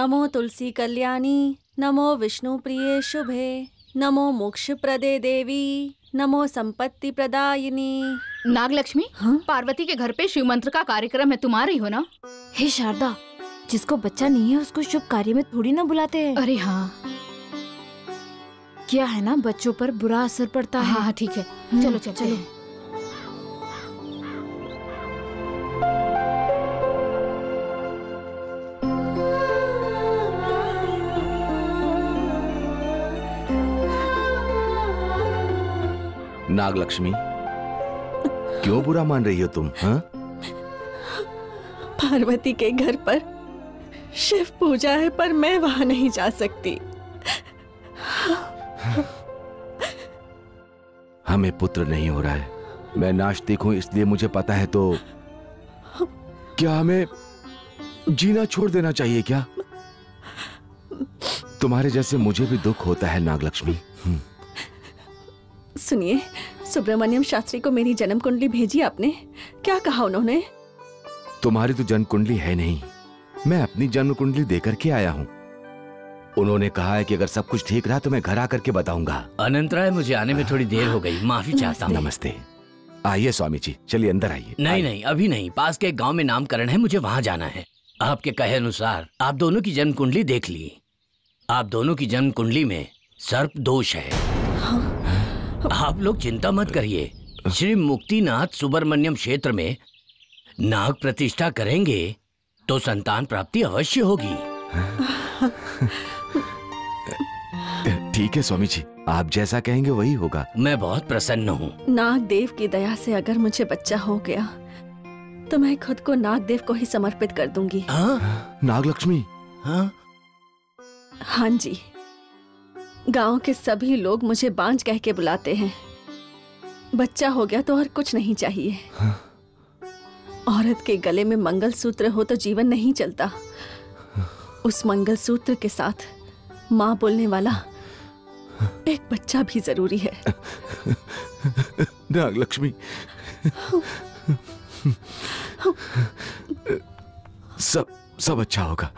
नमो तुलसी कल्याणी नमो विष्णु प्रिय शुभे नमो मोक्ष प्रदे देवी नमो संपत्ति प्रदायिनी। नागलक्ष्मी हाँ? पार्वती के घर पे शिव मंत्र का कार्यक्रम है तुम आ रही हो ना? हे शारदा जिसको बच्चा नहीं है उसको शुभ कार्य में थोड़ी ना बुलाते हैं। अरे हाँ। क्या है ना बच्चों पर बुरा असर पड़ता है। हाँ हाँ ठीक है। चलो चलो चलो। चलो नागलक्ष्मी। क्यों बुरा मान रही हो तुम हा? पार्वती के घर पर शिव पूजा है पर मैं वहाँ नहीं जा सकती। हमें पुत्र नहीं हो रहा है। मैं नास्तिक हूँ इसलिए मुझे पता है तो क्या हमें जीना छोड़ देना चाहिए क्या? तुम्हारे जैसे मुझे भी दुख होता है नागलक्ष्मी। हम्म, सुनिए सुब्रमण्यम शास्त्री को मेरी जन्म कुंडली भेजी आपने। क्या कहा उन्होंने? तुम्हारी तो जन्म कुंडली है नहीं। मैं अपनी जन्म कुंडली देकर के आया हूँ। उन्होंने कहा है कि अगर सब कुछ ठीक रहा तो मैं घर आकर के बताऊँगा। अनंत राय मुझे आने में थोड़ी देर हो गई। माफ़ी चाहता हूँ। नमस्ते। आइए स्वामी जी चलिए अंदर आइए। नहीं नहीं अभी नहीं। पास के एक गाँव में नामकरण है मुझे वहाँ जाना है। आपके कहे अनुसार आप दोनों की जन्म कुंडली देख ली आप दोनों की जन्म कुंडली में सर्प दोष है। आप लोग चिंता मत करिए। श्री मुक्तिनाथ सुब्रमण्यम क्षेत्र में नाग प्रतिष्ठा करेंगे तो संतान प्राप्ति अवश्य होगी। ठीक है स्वामी जी आप जैसा कहेंगे वही होगा। मैं बहुत प्रसन्न हूँ। नाग देव की दया से अगर मुझे बच्चा हो गया तो मैं खुद को नाग देव को ही समर्पित कर दूँगी। हाँ? नागलक्ष्मी। हाँ? हाँ जी। गाँव के सभी लोग मुझे बांझ कह के बुलाते हैं। बच्चा हो गया तो और कुछ नहीं चाहिए। औरत के गले में मंगलसूत्र हो तो जीवन नहीं चलता। उस मंगलसूत्र के साथ माँ बोलने वाला एक बच्चा भी ज़रूरी है। नागलक्ष्मी। सब सब अच्छा होगा।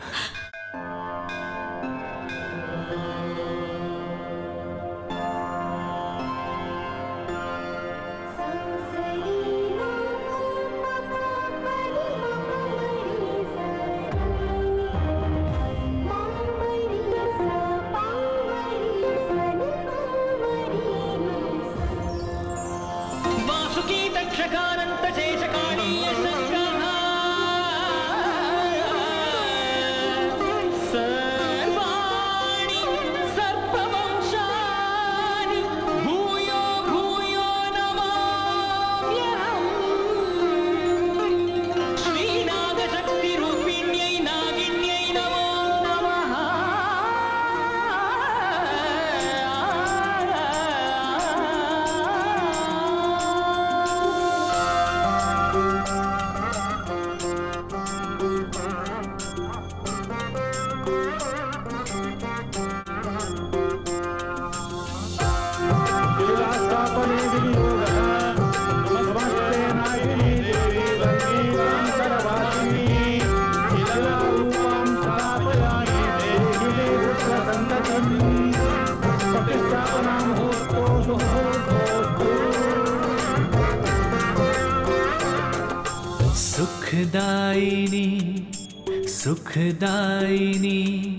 सुखदायिनी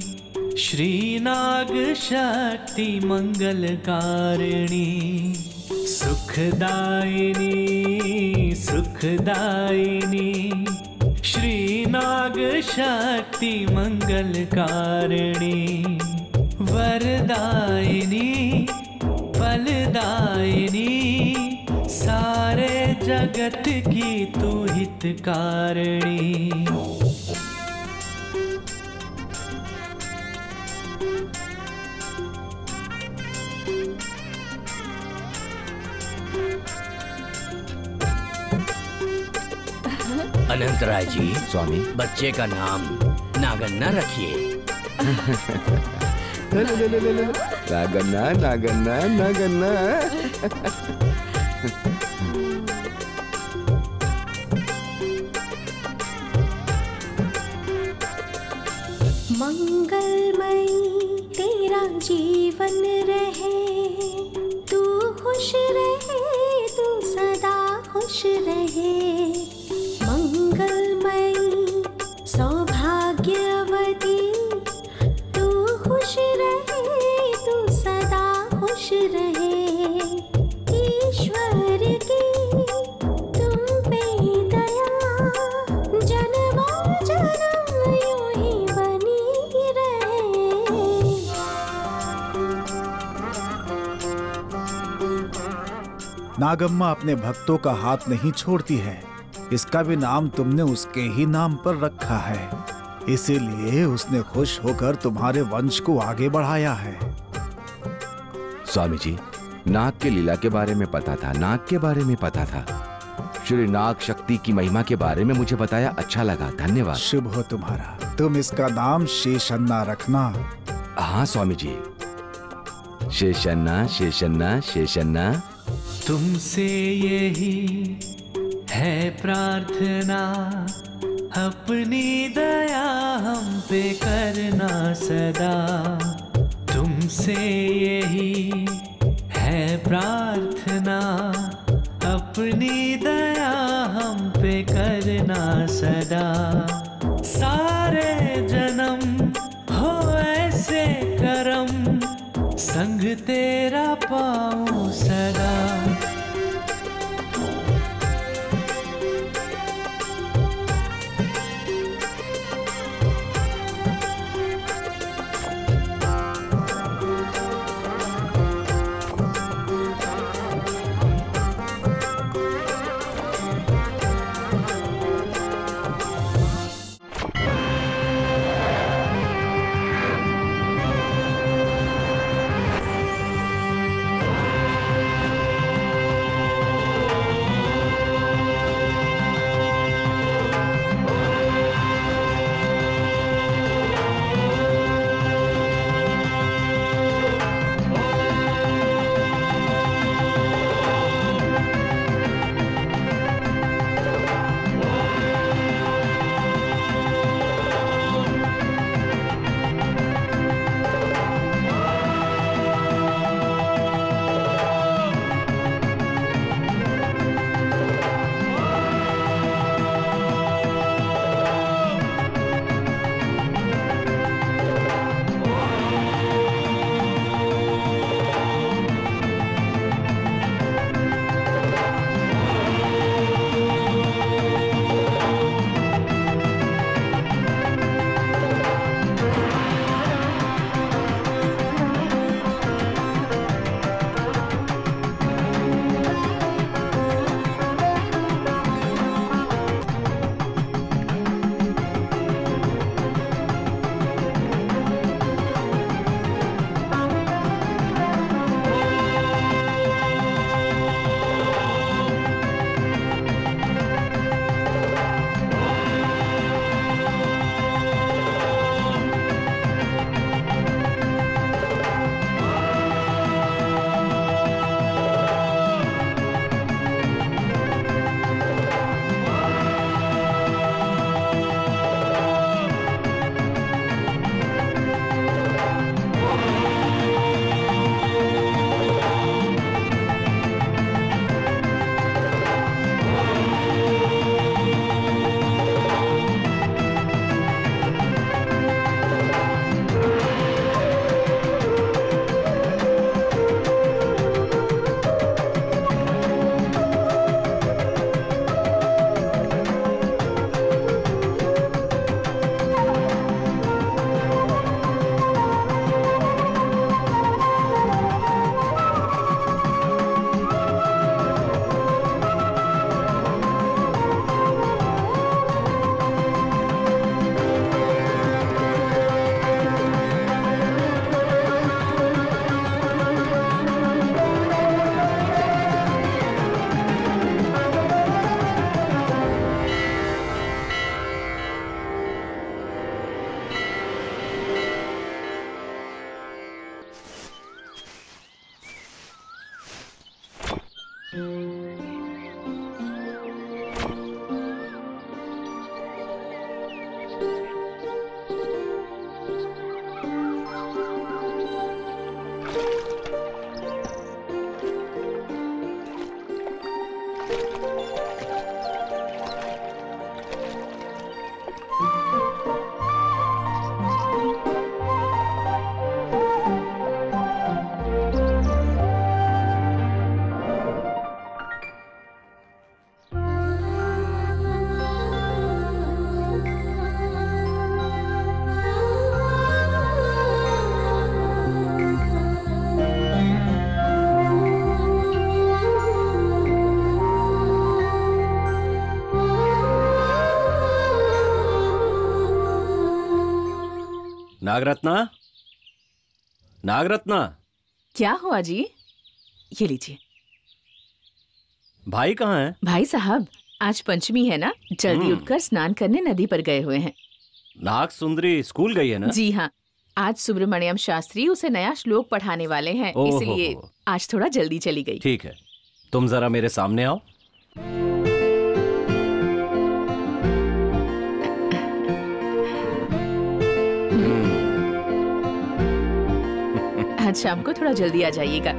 श्रीनाग शक्ति मंगलकारिणी सुखदायिनी सुखदायिनी श्रीनाग शक्ति मंगलकारिणी वरदायिनी, फलदायिनी, सारे जगत की तू हितकारिणी। अनंत राय जी स्वामी। बच्चे का नाम नागन्ना रखिए। नागन्ना नागन्ना नागन्ना। मंगलमय तेरा जीवन रहे। तू खुश रहे तू सदा खुश रहे। नागम्मा अपने भक्तों का हाथ नहीं छोड़ती है। इसका भी नाम तुमने उसके ही नाम पर रखा है। इसीलिए उसने खुश होकर तुम्हारे वंश को आगे बढ़ाया है। स्वामी जी नाग के लीला के बारे में पता था नाग के बारे में पता था। श्री नाग शक्ति की महिमा के बारे में मुझे बताया अच्छा लगा धन्यवाद। शुभ हो तुम्हारा तुम इसका नाम शेषन्ना रखना। हाँ स्वामी जी। शेषन्ना शेषन्ना शेषन्ना तुमसे यही है प्रार्थना, अपनी दया हम पे करना सदा। तुमसे यही है प्रार्थना, अपनी दया हम पे करना सदा। सारे जन्म हो ऐसे करम, संग तेरा पाऊँ सदा। नागरत्ना? नागरत्ना? क्या हुआ जी? ये लीजिए। भाई कहाँ है? भाई साहब आज पंचमी है ना? जल्दी हम्म। उठकर स्नान करने नदी पर गए हुए हैं। नाग सुंदरी स्कूल गई है ना? जी हाँ। आज सुब्रमण्यम शास्त्री उसे नया श्लोक पढ़ाने वाले हैं इसलिए आज थोड़ा जल्दी चली गई। ठीक है। तुम जरा मेरे सामने आओ। आज शाम को थोड़ा जल्दी आ जाइएगा।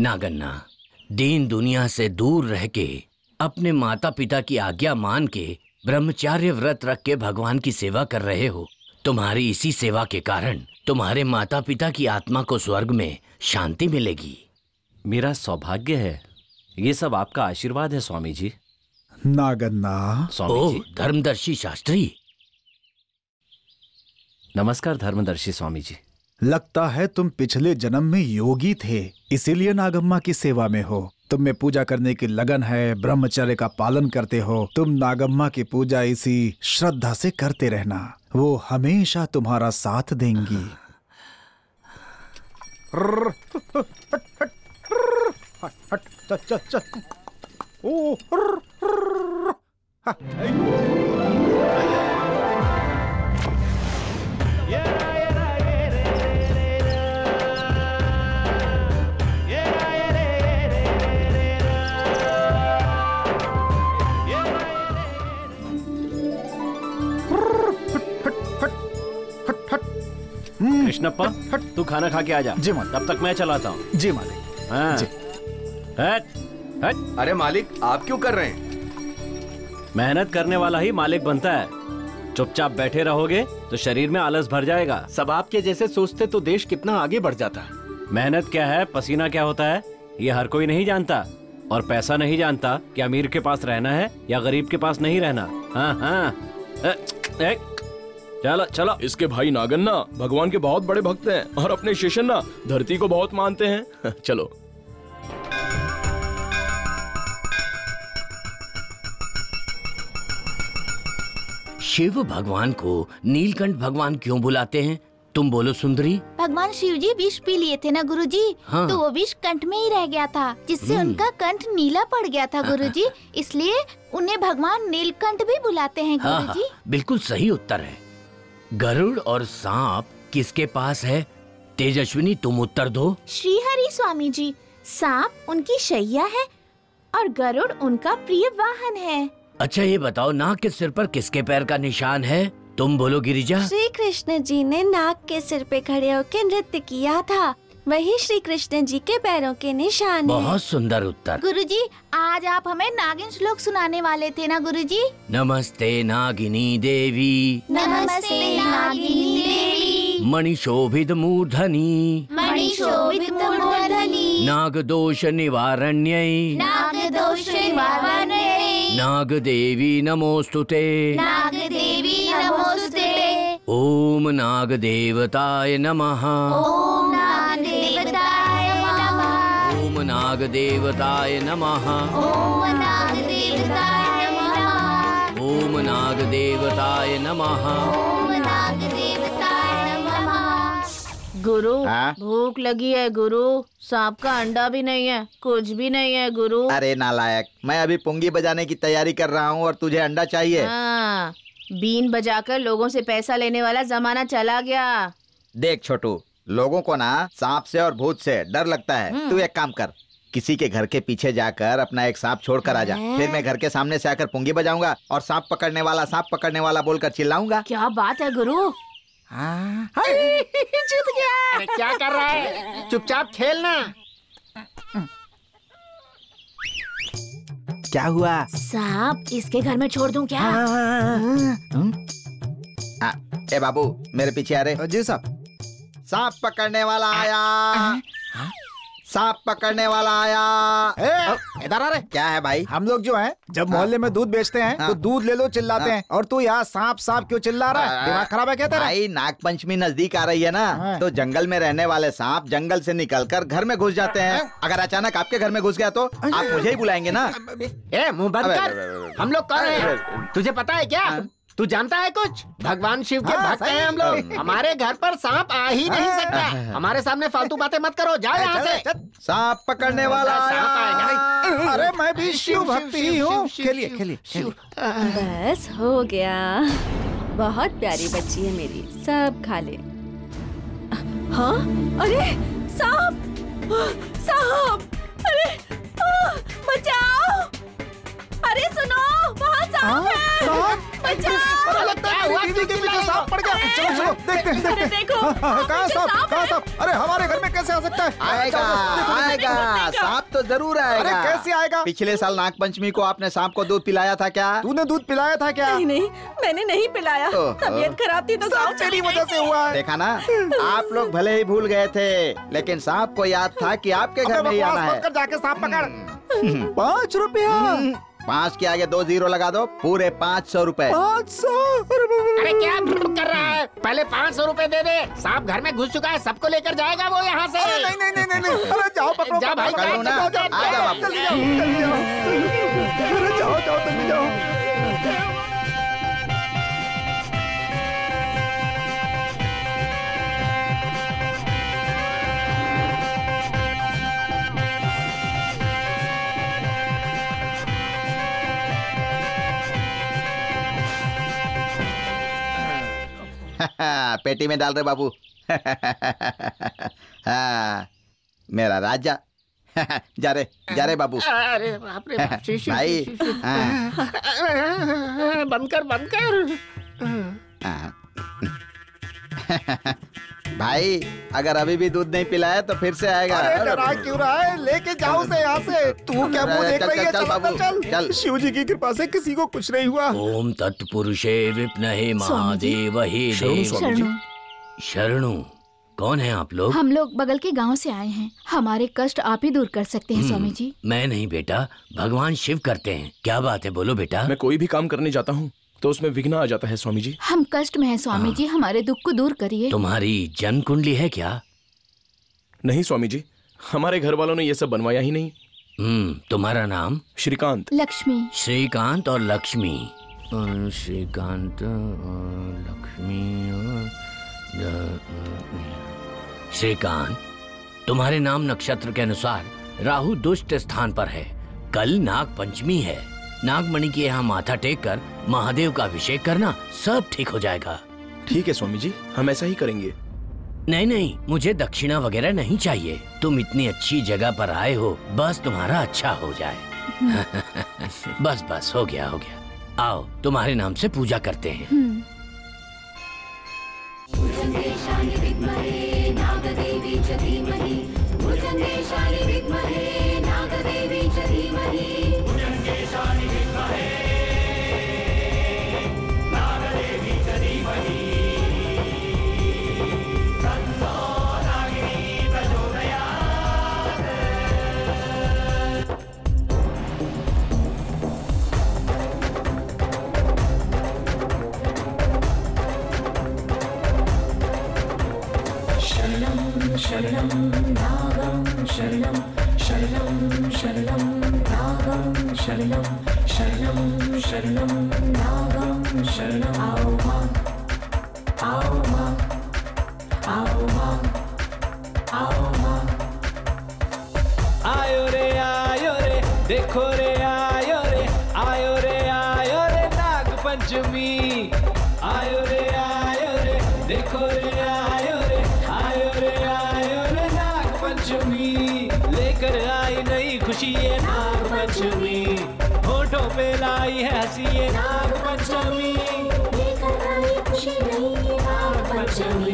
नागन्ना दीन दुनिया से दूर रह के अपने माता पिता की आज्ञा मान के ब्रह्मचार्य व्रत रख के भगवान की सेवा कर रहे हो। तुम्हारी इसी सेवा के कारण तुम्हारे माता पिता की आत्मा को स्वर्ग में शांति मिलेगी। मेरा सौभाग्य है। ये सब आपका आशीर्वाद है स्वामी जी नागन्ना। स्वामी ओह जी धर्मदर्शी शास्त्री। नमस्कार धर्मदर्शी स्वामी जी लगता है तुम पिछले जन्म में योगी थे इसीलिए नागम्मा की सेवा में हो। तुम में पूजा करने की लगन है ब्रह्मचर्य का पालन करते हो तुम नागम्मा की पूजा इसी श्रद्धा से करते रहना। वो हमेशा तुम्हारा साथ देंगी। कृष्णप्पा तू खाना खा के आ जा। जी मालिक। तब तक मैं चलाता हूँ। जी मालिक। हाँ। जी। हट, हट। अरे मालिक आप क्यों कर रहे हैं? मेहनत करने वाला ही मालिक बनता है। चुपचाप बैठे रहोगे तो शरीर में आलस भर जाएगा। सब आपके जैसे सोचते तो देश कितना आगे बढ़ जाता। मेहनत क्या है पसीना क्या होता है ये हर कोई नहीं जानता। और पैसा नहीं जानता कि अमीर के पास रहना है या गरीब के पास नहीं रहना। हाँ हाँ। ए, ए, चलो चलो। इसके भाई नागन्ना भगवान के बहुत बड़े भक्त हैं और अपने शिष्य ना धरती को बहुत मानते हैं। चलो। शिव भगवान को नीलकंठ भगवान क्यों बुलाते हैं? तुम बोलो सुंदरी। भगवान शिव जी विष पी लिए थे ना गुरुजी? हाँ। तो वो विष कंठ में ही रह गया था जिससे हम्म। उनका कंठ नीला पड़ गया था गुरुजी। इसलिए उन्हें भगवान नीलकंठ भी बुलाते हैं हाँ हाँ बिल्कुल सही उत्तर है। गरुड़ और सांप किसके पास है? तेजस्विनी तुम उत्तर दो। श्री हरी स्वामी जी सांप उनकी शैया है और गरुड़ उनका प्रिय वाहन है। अच्छा ये बताओ नाग के सिर पर किसके पैर का निशान है? तुम बोलो गिरिजा। श्री कृष्ण जी ने नाग के सिर पे खड़े होकर नृत्य किया था। वही श्री कृष्ण जी के पैरों के निशान बहुत सुंदर उत्तर। गुरुजी आज आप हमें नागिन श्लोक सुनाने वाले थे ना गुरुजी? नमस्ते नागिनी देवी। नमस्ते नागिनी देवी। मणिशोभित मूर्धनी। मणिशोभित मूर्धनि। नाग दोष निवारण्यै नाग दोष निवारणे नाग देवी नमोस्तुते नाग देवी नमोस्ते ओम नाग देवताय नमः। ओम नाग ओम नाग देवताय नमः। ओम नाग देवताय नमः। ओम नाग नमः ओम नाग नमः गुरु हाँ? भूख लगी है गुरु। सांप का अंडा भी नहीं है कुछ भी नहीं है गुरु। अरे नालायक मैं अभी पुंगी बजाने की तैयारी कर रहा हूँ और तुझे अंडा चाहिए। हाँ, बीन बजाकर लोगों से पैसा लेने वाला जमाना चला गया। देख छोटू लोगों को ना सांप से और भूत से डर लगता है। तू एक काम कर किसी के घर के पीछे जाकर अपना एक सांप छोड़ कर आ जा। फिर मैं घर के सामने से आकर पुंगी बजाऊँगा और सांप पकड़ने वाला सांप पकड़ने वाला बोलकर चिल्लाऊँगा। क्या बात है गुरु? जीत गया। क्या कर रहा है? चुपचाप खेलना क्या हुआ? सांप इसके घर में छोड़ दूँ क्या? आ, ए बाबू मेरे पीछे आ रहे जी साहब। सांप पकड़ने वाला आया। सांप पकड़ने वाला आया इधर आ रे क्या है भाई हम लोग जो हैं जब मोहल्ले में दूध बेचते हैं तो दूध ले लो चिल्लाते हैं और तू यहाँ सांप सांप क्यों चिल्ला रहा है दिमाग खराब है क्या तेरा भाई नाग पंचमी नज़दीक आ रही है ना तो जंगल में रहने वाले सांप जंगल से निकलकर घर में घुस जाते हैं अगर अचानक आपके घर में घुस गया तो आप मुझे ही बुलाएँगे ना ए मुँह बंद कर। हम लोग कौन हैं तुझे पता है क्या तू जानता है कुछ? भगवान शिव के हाँ, भक्त हैं हम लोग। हमारे घर पर सांप आ ही नहीं सकता। हमारे सामने फालतू बातें मत करो जाओ यहाँ से। सांप पकड़ने वाला सांप अरे मैं भी शिव भक्ति ही। हूँ खेलिए खेलिए खेलिए। बस हो गया। बहुत प्यारी बच्ची है मेरी। सब खा ले। हाँ? अरे सांप! सांप! अरे बचाओ! अरे सुनो वहाँ सांप है? बचाओ। अरे लगता है दीदी के पीछे सांप पड़ गया। चलो चलो देखते हैं देखते हैं। देखो, हाँ, हाँ, कहाँ सांप? कहाँ सांप? अरे हमारे घर में कैसे आ सकता है? आएगा आएगा सांप तो ज़रूर आएगा। अरे कैसे आएगा? पिछले साल नाग पंचमी को आपने सांप को दूध पिलाया था क्या? तूने दूध पिलाया था क्या? नहीं नहीं मैंने नहीं पिलाया। तबीयत खराब थी तो सांप तेरी वजह से हुआ देखा ना आप लोग भले ही भूल गए थे लेकिन सांप को याद था कि आपके घर में ही आना है। जाके सांप पकड़। पाँच रुपया। पाँच के आगे दो ज़ीरो लगा दो पूरे पाँच सौ रूपए। पाँच सौ? अरे क्या कर रहा है? पहले पाँच सौ रूपए दे दे। सांप घर में घुस चुका है सबको लेकर जाएगा वो यहाँ से। नहीं नहीं नहीं नहीं अरे जाओ पकड़ो भाई। जाओ, जाओ, जाओ जाओ जाओ जाओ जाओ। पेटी में डाल रहे बाबू। हाँ, मेरा राजा। जा रे जा रे बाबू। अरे बाप रे भाई। हाँ, बंद कर बंद कर। हाँ। भाई अगर अभी भी दूध नहीं पिलाया तो फिर से आएगा। अरे डरा क्यों रहा है? लेके जाओ उसे यहाँ से। तू क्या मुँह देख चल, रही है? चल, चल चल। चल। शिव जी की कृपा से किसी को कुछ नहीं हुआ। ओम तत्पुरुषे विप्नहे महादेव हे शरणु, देव। शरणु कौन है आप लोग? हम लोग बगल के गाँव से आए हैं। हमारे कष्ट आप ही दूर कर सकते हैं स्वामी जी। मैं नहीं बेटा भगवान शिव करते हैं। क्या बात है बोलो बेटा। मैं कोई भी काम करने जाता हूँ। तो उसमें विघ्न आ जाता है स्वामी जी हम कष्ट में हैं स्वामी जी हमारे दुख को दूर करिए। तुम्हारी जन्म कुंडली है क्या? नहीं स्वामी जी हमारे घर वालों ने ये सब बनवाया ही नहीं। हम्म तुम्हारा नाम? श्रीकांत। लक्ष्मी। श्रीकांत और लक्ष्मी। श्रीकांत और लक्ष्मी और श्रीकांत तुम्हारे नाम नक्षत्र के अनुसार राहु दुष्ट स्थान पर है कल नाग पंचमी है। नागमणि के यहाँ माथा टेक कर महादेव का अभिषेक करना सब ठीक हो जाएगा। ठीक है स्वामी जी हम ऐसा ही करेंगे। नहीं नहीं मुझे दक्षिणा वगैरह नहीं चाहिए। तुम इतनी अच्छी जगह पर आए हो बस तुम्हारा अच्छा हो जाए। बस बस हो गया हो गया। आओ तुम्हारे नाम से पूजा करते हैं। शरणं शरणं नागं शरणं शरणं शरणं नागं शरणं शरणं शरणं नागं शरणं आओ माँ आओ माँ आओ माँ आओ माँ आयो रे आयो रे देखो पे लाई है हँसी नाग पंचमी। नाग पंचमी।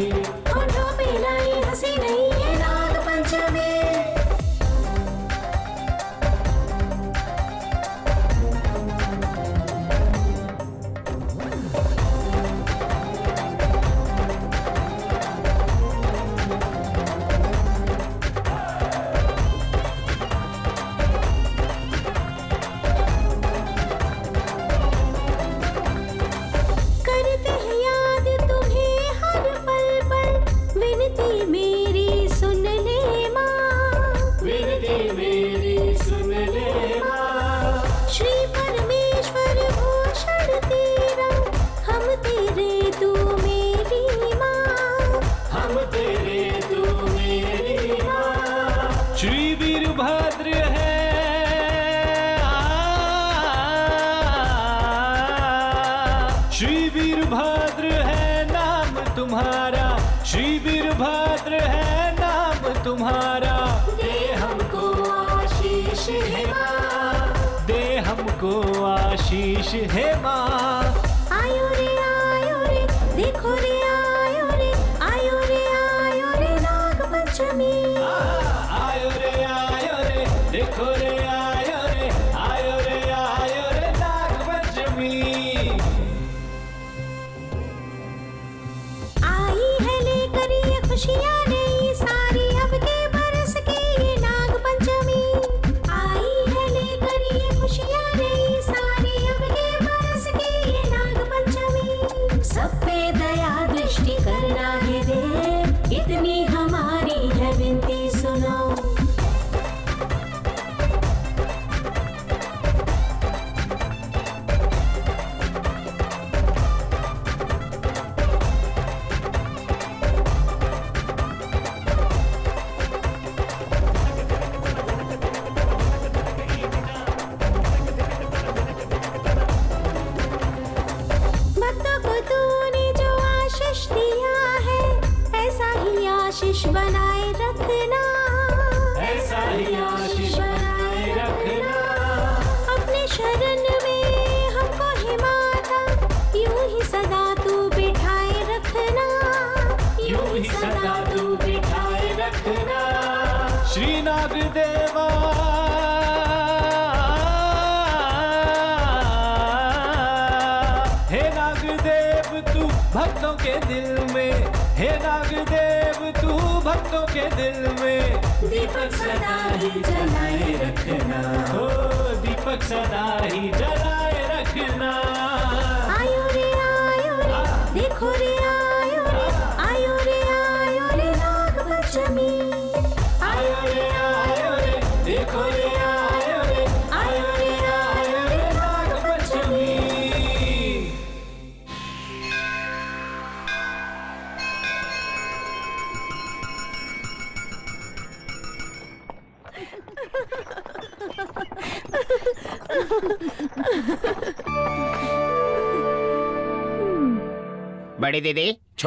हमको आशीष है माँ।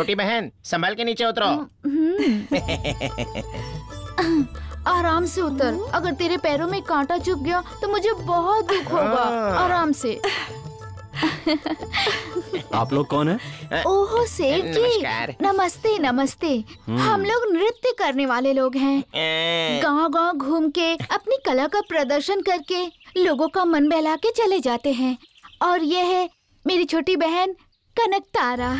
छोटी बहन संभल के नीचे उतरो। आराम से उतर। अगर तेरे पैरों में कांटा चुभ गया तो मुझे बहुत दुख होगा। हाँ। आराम से। आप लोग कौन है? ओहो सेठ जी। नमस्कार। नमस्ते नमस्ते। हम्म। हम लोग नृत्य करने वाले लोग हैं। गाँव गाँव घूम के अपनी कला का प्रदर्शन करके लोगों का मन बहला के चले जाते हैं। और यह है मेरी छोटी बहन कनक तारा।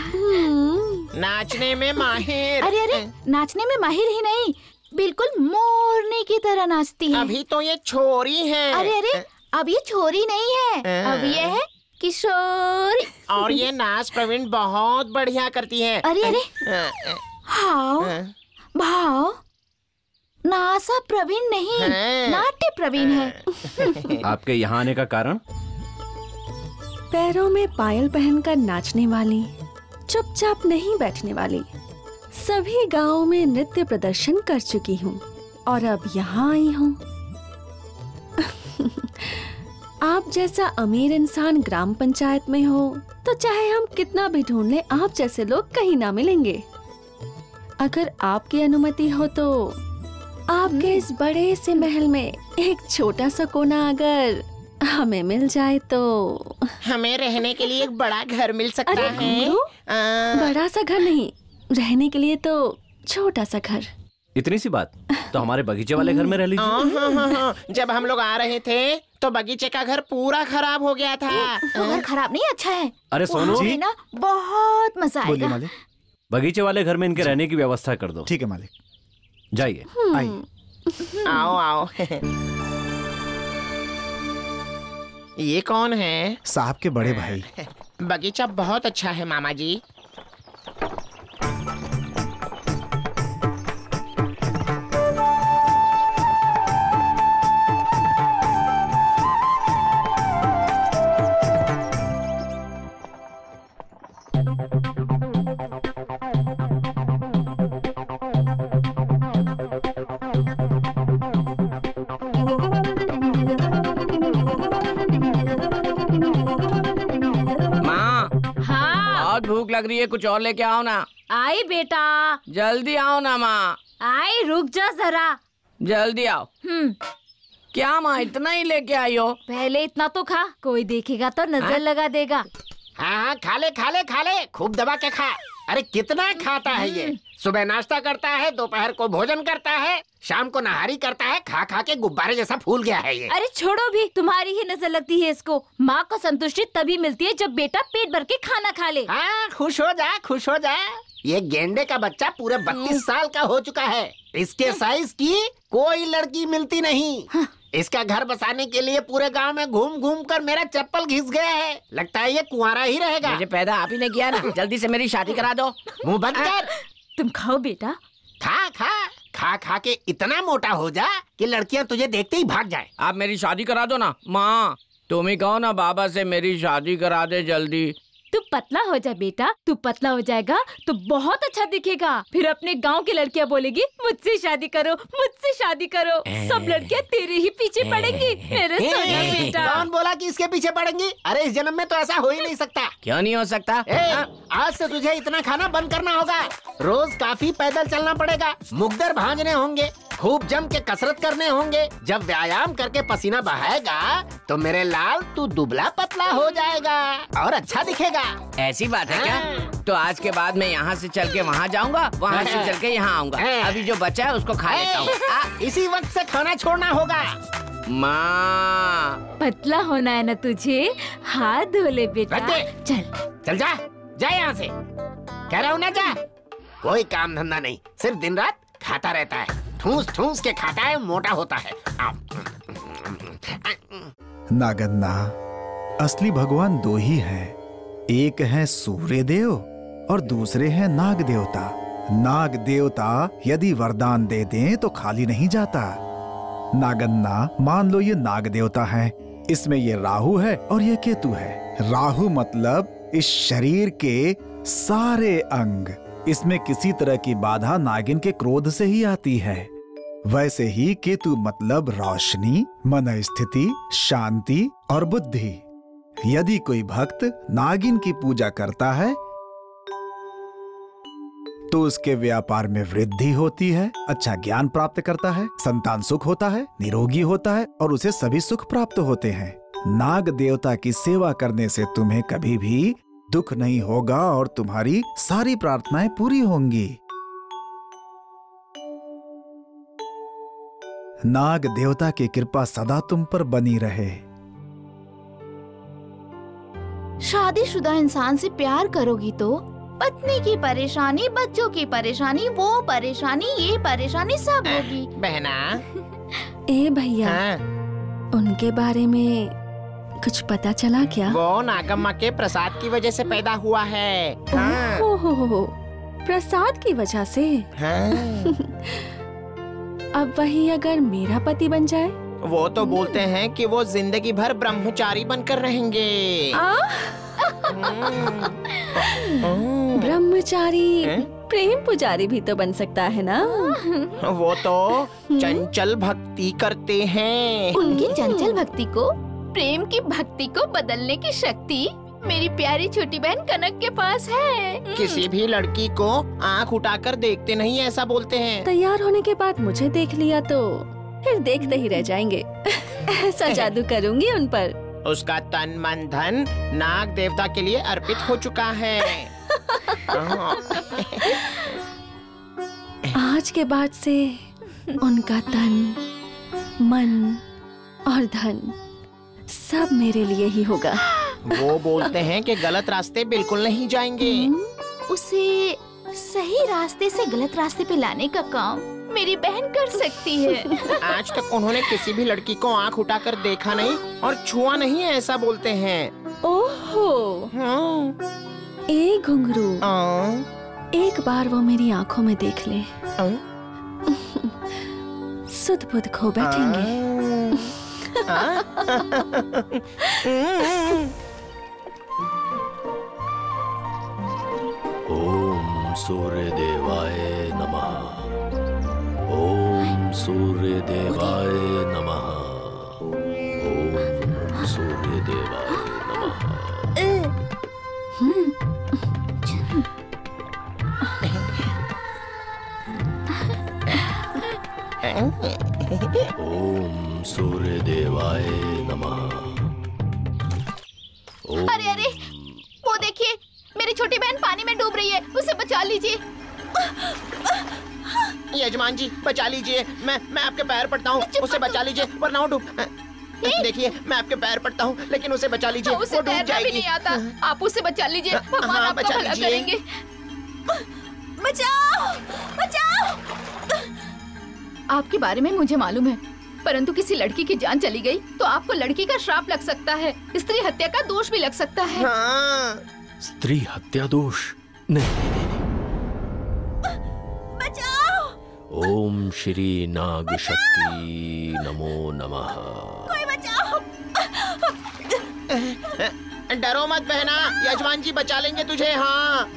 नाचने में माहिर। अरे अरे नाचने में माहिर ही नहीं बिल्कुल मोरने की तरह नाचती है। अभी तो ये छोरी है। अरे अरे अब ये छोरी नहीं है अब ये है किशोरी। और ये नाच प्रवीण बहुत बढ़िया करती है। अरे अरे हाव भाव नासा प्रवीण नहीं नाट्य प्रवीण है। आपके यहाँ आने का कारण? पैरों में पायल पहनकर नाचने वाली चुपचाप नहीं बैठने वाली। सभी गाँवों में नृत्य प्रदर्शन कर चुकी हूँ और अब यहाँ आई हूँ। आप जैसा अमीर इंसान ग्राम पंचायत में हो तो चाहे हम कितना भी ढूंढ लें आप जैसे लोग कहीं ना मिलेंगे। अगर आपकी अनुमति हो तो आपके इस बड़े से महल में एक छोटा सा कोना अगर हमें मिल जाए तो। हमें रहने के लिए एक बड़ा घर मिल सकता अरे है। आ, बड़ा सा घर नहीं रहने के लिए तो छोटा सा घर। इतनी सी बात? तो हमारे बगीचे वाले घर में रह लीजिए। हाँ, हाँ, हाँ, हाँ। जब हम लोग आ रहे थे तो बगीचे का घर पूरा खराब हो गया था। वो घर खराब नहीं अच्छा है। अरे सोनू। पे ना बहुत मज़ा आएगा। मालिक। बगीचे वाले घर में इनके रहने की व्यवस्था कर दो। ठीक है मालिक। जाइए। आइए। आओ आओ। ये कौन है? साहब के बड़े भाई। बगीचा बहुत अच्छा है मामा जी। भूख लग रही है कुछ और लेके आओ ना। आई बेटा। जल्दी आओ ना माँ। आई रुक जा जरा। जल्दी आओ। हम्म। क्या माँ इतना ही लेके आई हो? पहले इतना तो खा कोई देखेगा तो नज़र हाँ? लगा देगा। हाँ हाँ खा ले खा ले खा ले खूब दबा के खा। अरे कितना खाता है ये? सुबह नाश्ता करता है दोपहर को भोजन करता है शाम को नहारी करता है खा खा के गुब्बारे जैसा फूल गया है ये। अरे छोड़ो भी तुम्हारी ही नज़र लगती है इसको। माँ को संतुष्टि तभी मिलती है जब बेटा पेट भर के खाना खा ले। हाँ खुश हो जा खुश हो जा। ये गेंडे का बच्चा पूरे बत्तीस साल का हो चुका है। इसके साइज़ की कोई लड़की मिलती नहीं। इसका घर बसाने के लिए पूरे गाँव में घूम घूम कर मेरा चप्पल घिस गया है। लगता है ये कुआरा ही रहेगा। मुझे पैदा आप ही ने किया ना। जल्दी से मेरी शादी करा दो। मुँह बंद कर। तुम खाओ बेटा। खा खा खा खा के इतना मोटा हो जा कि लड़कियाँ तुझे देखते ही भाग जाए। आप मेरी शादी करा दो ना। माँ तुम ही कहो ना बाबा से मेरी शादी करा दे जल्दी। तू पतला हो जा बेटा तू पतला हो जाएगा तो बहुत अच्छा दिखेगा। फिर अपने गाँव की लड़कियाँ बोलेगी मुझसे शादी करो मुझसे शादी करो सब लड़कियाँ तेरे ही पीछे पड़ेंगी मेरे सोना बेटा। कौन बोला कि इसके पीछे पड़ेंगी? अरे इस जन्म में तो ऐसा हो ही नहीं सकता। क्यों नहीं हो सकता? ए, आज से तुझे इतना खाना बंद करना होगा। रोज काफ़ी पैदल चलना पड़ेगा। मुकदर भांजने होंगे खूब जम के कसरत करने होंगे। जब व्यायाम करके पसीना बहाएगा तो मेरे लाल तू दुबला पतला हो जाएगा। और अच्छा दिखेगा। ऐसी बात है क्या? तो आज के बाद मैं यहाँ से चल के वहाँ जाऊँगा वहाँ से चल के यहाँ आऊँगा। अभी जो बचा है उसको खा लेता हूँ। इसी वक्त से खाना छोड़ना होगा। माँ। पतला होना है ना तुझे? हाथ धो ले बेटा चल। चल जा। जा यहाँ से। कह रहा हूँ ना जा। कोई काम धंधा नहीं। सिर्फ़ दिन रात खाता रहता है। ठूस ठूस के खाता है मोटा होता है। नागन्ना असली भगवान दो ही हैं। एक है सूर्य देव और दूसरे हैं नाग देवता नाग देवता यदि वरदान दे दें तो खाली नहीं जाता। नागन्ना, मान लो ये नाग देवता है। इसमें ये राहु है और ये केतु है। राहु मतलब इस शरीर के सारे अंग। इसमें किसी तरह की बाधा नागिन के क्रोध से ही आती है। वैसे ही केतु मतलब रोशनी, मन स्थिति, शांति और बुद्धि। यदि कोई भक्त नागिन की पूजा करता है तो उसके व्यापार में वृद्धि होती है अच्छा ज्ञान प्राप्त करता है, संतान सुख होता है, निरोगी होता है और उसे सभी सुख प्राप्त होते हैं। नाग देवता की सेवा करने से तुम्हें कभी भी दुख नहीं होगा और तुम्हारी सारी प्रार्थनाएँ पूरी होंगी। नाग देवता की कृपा सदा तुम पर बनी रहे। शादीशुदा इंसान से प्यार करोगी तो? पत्नी की परेशानी बच्चों की परेशानी वो परेशानी ये परेशानी सब होगी। बहना। ए भैया उनके बारे में कुछ पता चला क्या? वो नागम्मा के प्रसाद की वजह से पैदा हुआ है। हाँ। हो हो हो हो प्रसाद की वजह से? अब वही अगर मेरा पति बन जाए? वो तो बोलते हैं कि वो ज़िंदगी भर ब्रह्मचारी बनकर रहेंगे। ब्रह्मचारी प्रेम पुजारी भी तो बन सकता है ना? वो तो चंचल भक्ति करते हैं। उनकी चंचल भक्ति को प्रेम की भक्ति को बदलने की शक्ति मेरी प्यारी छोटी बहन कनक के पास है। किसी भी लड़की को आँख उठाकर देखते नहीं ऐसा बोलते हैं। तैयार होने के बाद मुझे देख लिया तो। फिर देखते ही रह जाएँगे। ऐसा जादू करूँगी उन पर। उसका तन मन धन नाग देवता के लिए अर्पित हो चुका है। आज के बाद से उनका तन मन और धन सब मेरे लिए ही होगा। वो बोलते हैं कि गलत रास्ते बिल्कुल नहीं जाएँगे। उसे सही रास्ते से गलत रास्ते पे लाने का काम मेरी बहन कर सकती है। आज तक उन्होंने किसी भी लड़की को आँख उठाकर देखा नहीं और छुआ नहीं ऐसा बोलते हैं। ओहो। ए घुंघरू एक बार वो मेरी आँखों में देख ले। सुध बुध खो बैठेंगे। ओम सूर्य देवाय नमः। सूर्य देवाय नमः। ओम सूर्य देवाय नमः। ओम सूर्य देवाय नमः अरे अरे, वो देखिए, मेरी छोटी बहन पानी में डूब रही है, उसे बचा लीजिए। यजमान जी बचा लीजिए। मैं मैं आपके पैर पड़ता हूँ। उसे बचा लीजिए वरना वो डूब देखिए मैं आपके पैर पड़ता हूँ लेकिन उसे बचा लीजिए उसे वो डूब जाएगी। नहीं आता। आप उसे बचा लीजिए हाँ, भगवान हाँ, बचा भला लीजिए। करेंगे। बचाओ बचाओ। आपके बारे में मुझे मालूम है परंतु किसी लड़की की जान चली गई तो आपको लड़की का श्राप लग सकता है स्त्री हत्या का दोष भी लग सकता है। हाँ। स्त्री हत्या दोष? नहीं बचाओ ओम श्री नाग शक्ति नमो नमः। कोई बचाओ। डरो मत बहना यजमान जी बचा लेंगे तुझे हाँ।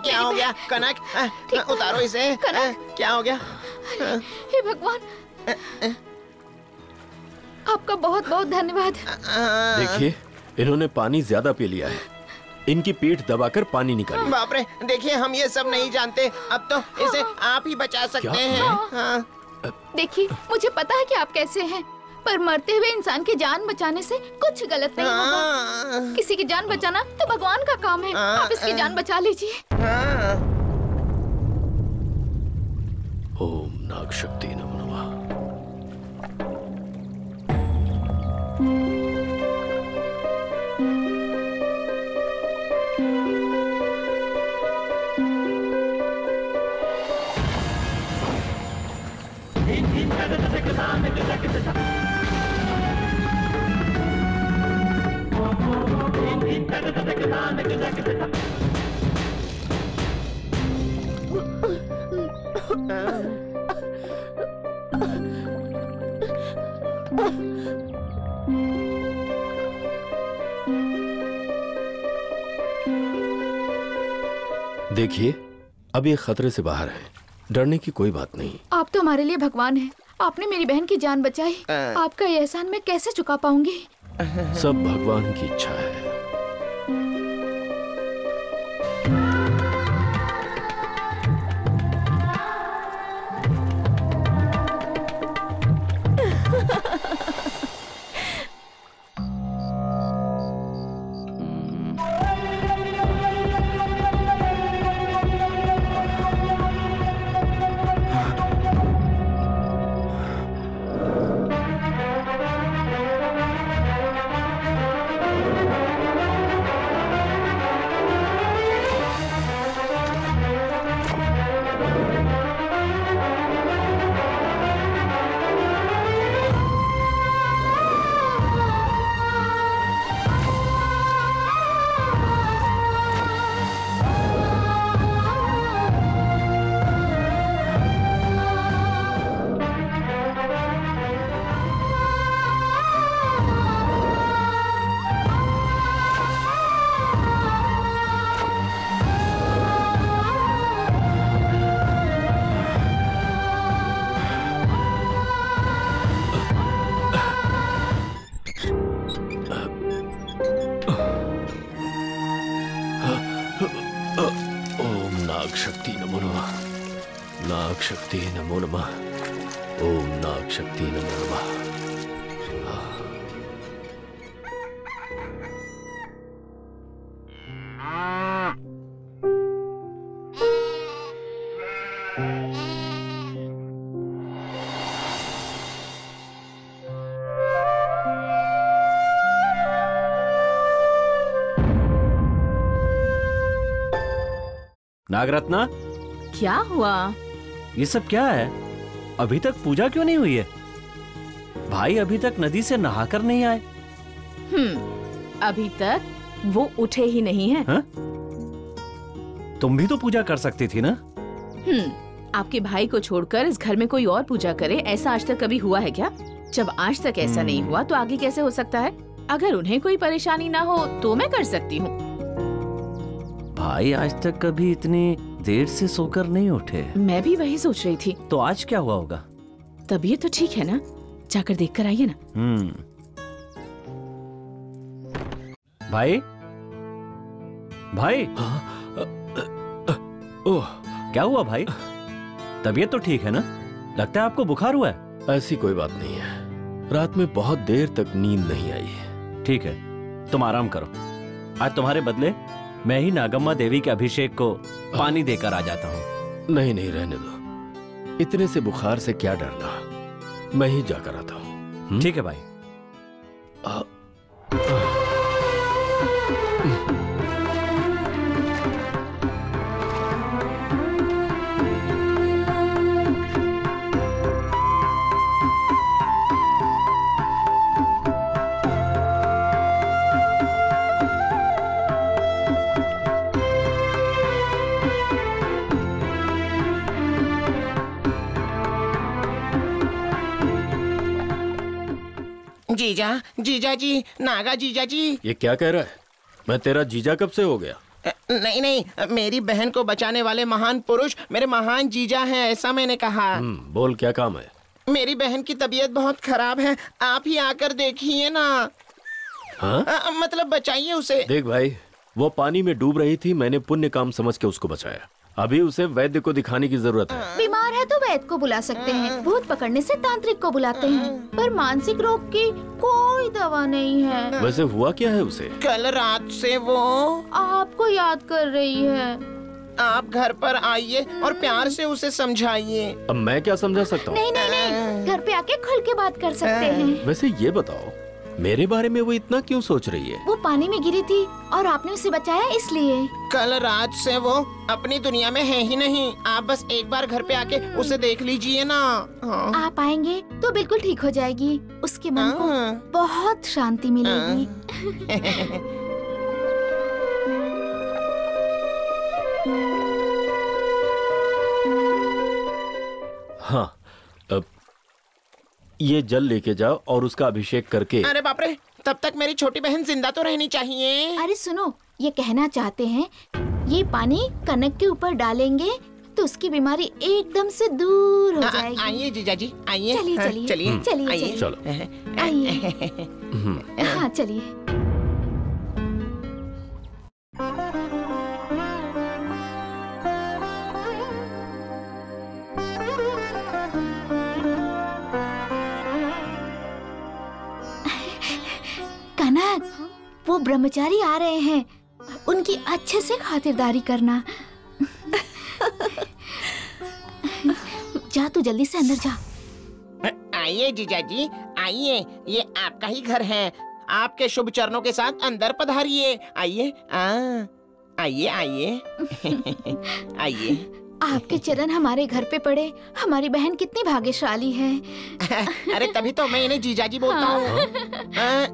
क्या हो गया? कनक उतारो इसे। क्या हो गया? हे। भगवान। आपका बहुत बहुत धन्यवाद देखिए इन्होंने पानी ज़्यादा पी लिया है। इनकी पीठ दबाकर पानी निकालिए। बाप रे देखिए हम ये सब नहीं जानते। अब तो इसे आप ही बचा सकते हैं। हाँ। देखिए मुझे पता है कि आप कैसे हैं। पर मरते हुए इंसान की जान बचाने से कुछ गलत नहीं होगा। किसी की जान बचाना तो भगवान का काम है। आप इसकी जान बचा लीजिए। ओम नाग शक्ति नमो नमः। देखिए अब ये खतरे से बाहर है। डरने की कोई बात नहीं। आप तो हमारे लिए भगवान हैं। आपने मेरी बहन की जान बचाई। आपका ये एहसान मैं कैसे चुका पाऊँगी? सब भगवान की इच्छा है। नागरत्ना? क्या हुआ? ये सब क्या है? अभी तक पूजा क्यों नहीं हुई है? भाई अभी तक नदी से नहाकर नहीं आए। हम्म अभी तक वो उठे ही नहीं है। हाँ? तुम भी तो पूजा कर सकती थी ना? हम्म आपके भाई को छोड़कर इस घर में कोई और पूजा करे ऐसा आज तक कभी हुआ है क्या? जब आज तक ऐसा नहीं हुआ तो आगे कैसे हो सकता है? अगर उन्हें कोई परेशानी ना हो तो मैं कर सकती हूँ। भाई आज तक कभी इतनी देर से सोकर नहीं उठे। मैं भी वही सोच रही थी। तो आज क्या हुआ होगा? तबीयत तो ठीक है ना? जाकर देख कर आइए ना। हम्म। भाई? भाई? ओह क्या हुआ भाई? तबीयत तो ठीक है ना? लगता है आपको बुखार हुआ है। ऐसी कोई बात नहीं है। रात में बहुत देर तक नींद नहीं आई ठीक है तुम आराम करो। आज तुम्हारे बदले मैं ही नागम्मा देवी के अभिषेक को पानी देकर आ जाता हूँ। नहीं नहीं रहने दो। इतने से बुखार से क्या डरना? मैं ही जाकर आता हूँ। ठीक है भाई। आ, जीजा जीजा जी नागा जीजा जी। ये क्या कह रहा है? मैं तेरा जीजा कब से हो गया? नहीं नहीं मेरी बहन को बचाने वाले महान पुरुष मेरे महान जीजा हैं ऐसा मैंने कहा। हम्म, बोल क्या काम है? मेरी बहन की तबीयत बहुत खराब है आप ही आकर देखिए ना। हाँ? अ, मतलब बचाइए उसे। देख भाई वो पानी में डूब रही थी मैंने पुण्य काम समझ के उसको बचाया। अभी उसे वैद्य को दिखाने की ज़रूरत है। बीमार है तो वैद्य को बुला सकते हैं। भूत पकड़ने से तांत्रिक को बुलाते हैं। पर मानसिक रोग की कोई दवा नहीं है। वैसे हुआ क्या है उसे? कल रात से वो आपको याद कर रही है। आप घर पर आइए और प्यार से उसे समझाइए। अब मैं क्या समझा सकता हूँ? नहीं नहीं नहीं। घर पे आके खुल के बात कर सकते हैं। वैसे ये बताओ मेरे बारे में वो इतना क्यों सोच रही है? वो पानी में गिरी थी और आपने उसे बचाया इसलिए। कल रात से वो अपनी दुनिया में है ही नहीं। आप बस एक बार घर पे आके उसे देख लीजिए ना। हाँ। आप आएँगे तो बिल्कुल ठीक हो जाएगी। उसके मन को बहुत शांति मिलेगी। हाँ। अब ये जल लेके जाओ और उसका अभिषेक करके। अरे बाप रे तब तक मेरी छोटी बहन ज़िंदा तो रहनी चाहिए। अरे सुनो ये कहना चाहते हैं ये पानी कनक के ऊपर डालेंगे तो उसकी बीमारी एकदम से दूर हो जाएगी। आइए जीजा जी आइए। चलिए हाँ, चलिए चलिए। चलिए आइए। चलिए। आइए। हाँ चलिए। कनक वो ब्रह्मचारी आ रहे हैं। उनकी अच्छे से खातिरदारी करना। जा तू जल्दी से अंदर जा। आइए जीजा जी, आइए। ये आपका ही घर है। आपके शुभ चरणों के साथ अंदर पधारिए। आइए आइए आइए। आइए। आपके चरण हमारे घर पे पड़े। हमारी बहन कितनी भाग्यशाली है। अरे तभी तो मैं इन्हें जीजा जी बोलता हूँ। आ,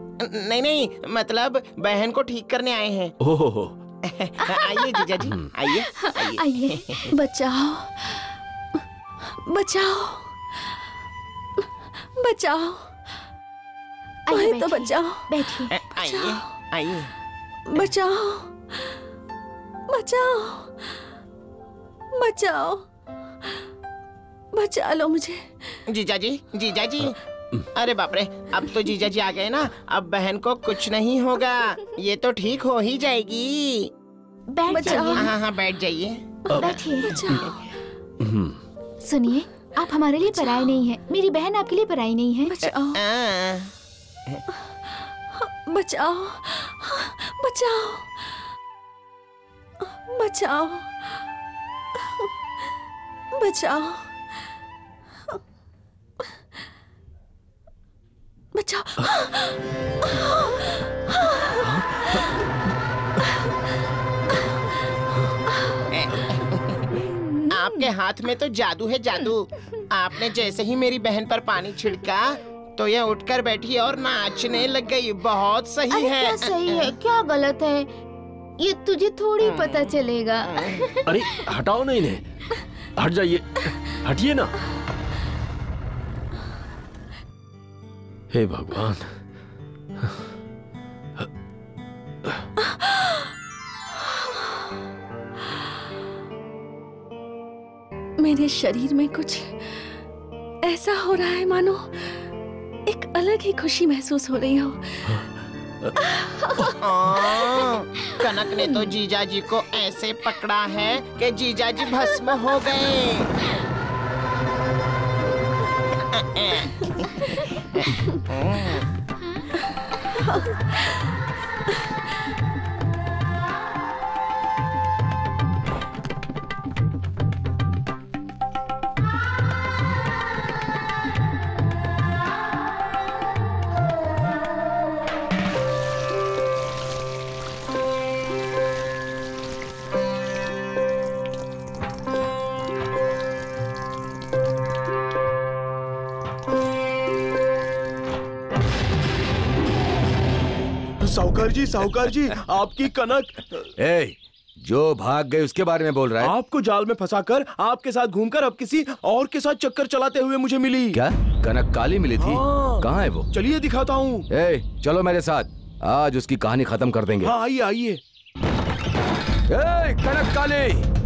नहीं नहीं मतलब बहन को ठीक करने आए हैं। ओहो आइए जीजा जी आइए आइए। आइए बचाओ बचाओ बचाओ। आइए, तो बचाओ। बैठिए। आइए आइए। बचाओ बचाओ। बचाओ। बचा लो मुझे। जीजा जी जीजा जी अरे बाप रे अब तो जीजा जी आ गए ना। अब बहन को कुछ नहीं होगा। ये तो ठीक हो ही जाएगी। बैठ जाइए। हाँ हाँ बैठ जाइए। बैठिए। हम्म, सुनिए आप हमारे लिए पराई नहीं है। मेरी बहन आपके लिए पराई नहीं है। बचाओ। आ, बचाओ। बचाओ। बचाओ। बचाओ। बचाओ। आपके हाथ में तो जादू है जादू। आपने जैसे ही मेरी बहन पर पानी छिड़का तो यह उठकर बैठी और नाचने लग गई। बहुत सही अरे है। क्या सही है? क्या गलत है? ये तुझे थोड़ी पता चलेगा। अरे हटाओ नहीं इन्हें। हट जाइए। हटिए ना। हे भगवान। मेरे शरीर में कुछ ऐसा हो रहा है मानो। एक अलग ही खुशी महसूस हो रही हो। आ, कनक ने तो जीजा जी को ऐसे पकड़ा है कि जीजा जी भस्म हो गए। साहूकार जी साहूकार जी आपकी कनक। ए, जो भाग गए उसके बारे में बोल रहा है। आपको जाल में फंसाकर आपके साथ घूमकर अब किसी और के साथ चक्कर चलाते हुए मुझे मिली। क्या? कनक काली मिली थी? हाँ। कहाँ है वो? चलिए दिखाता हूँ। चलो मेरे साथ। आज उसकी कहानी खत्म कर देंगे। हाँ आइए आइए। कनक काली!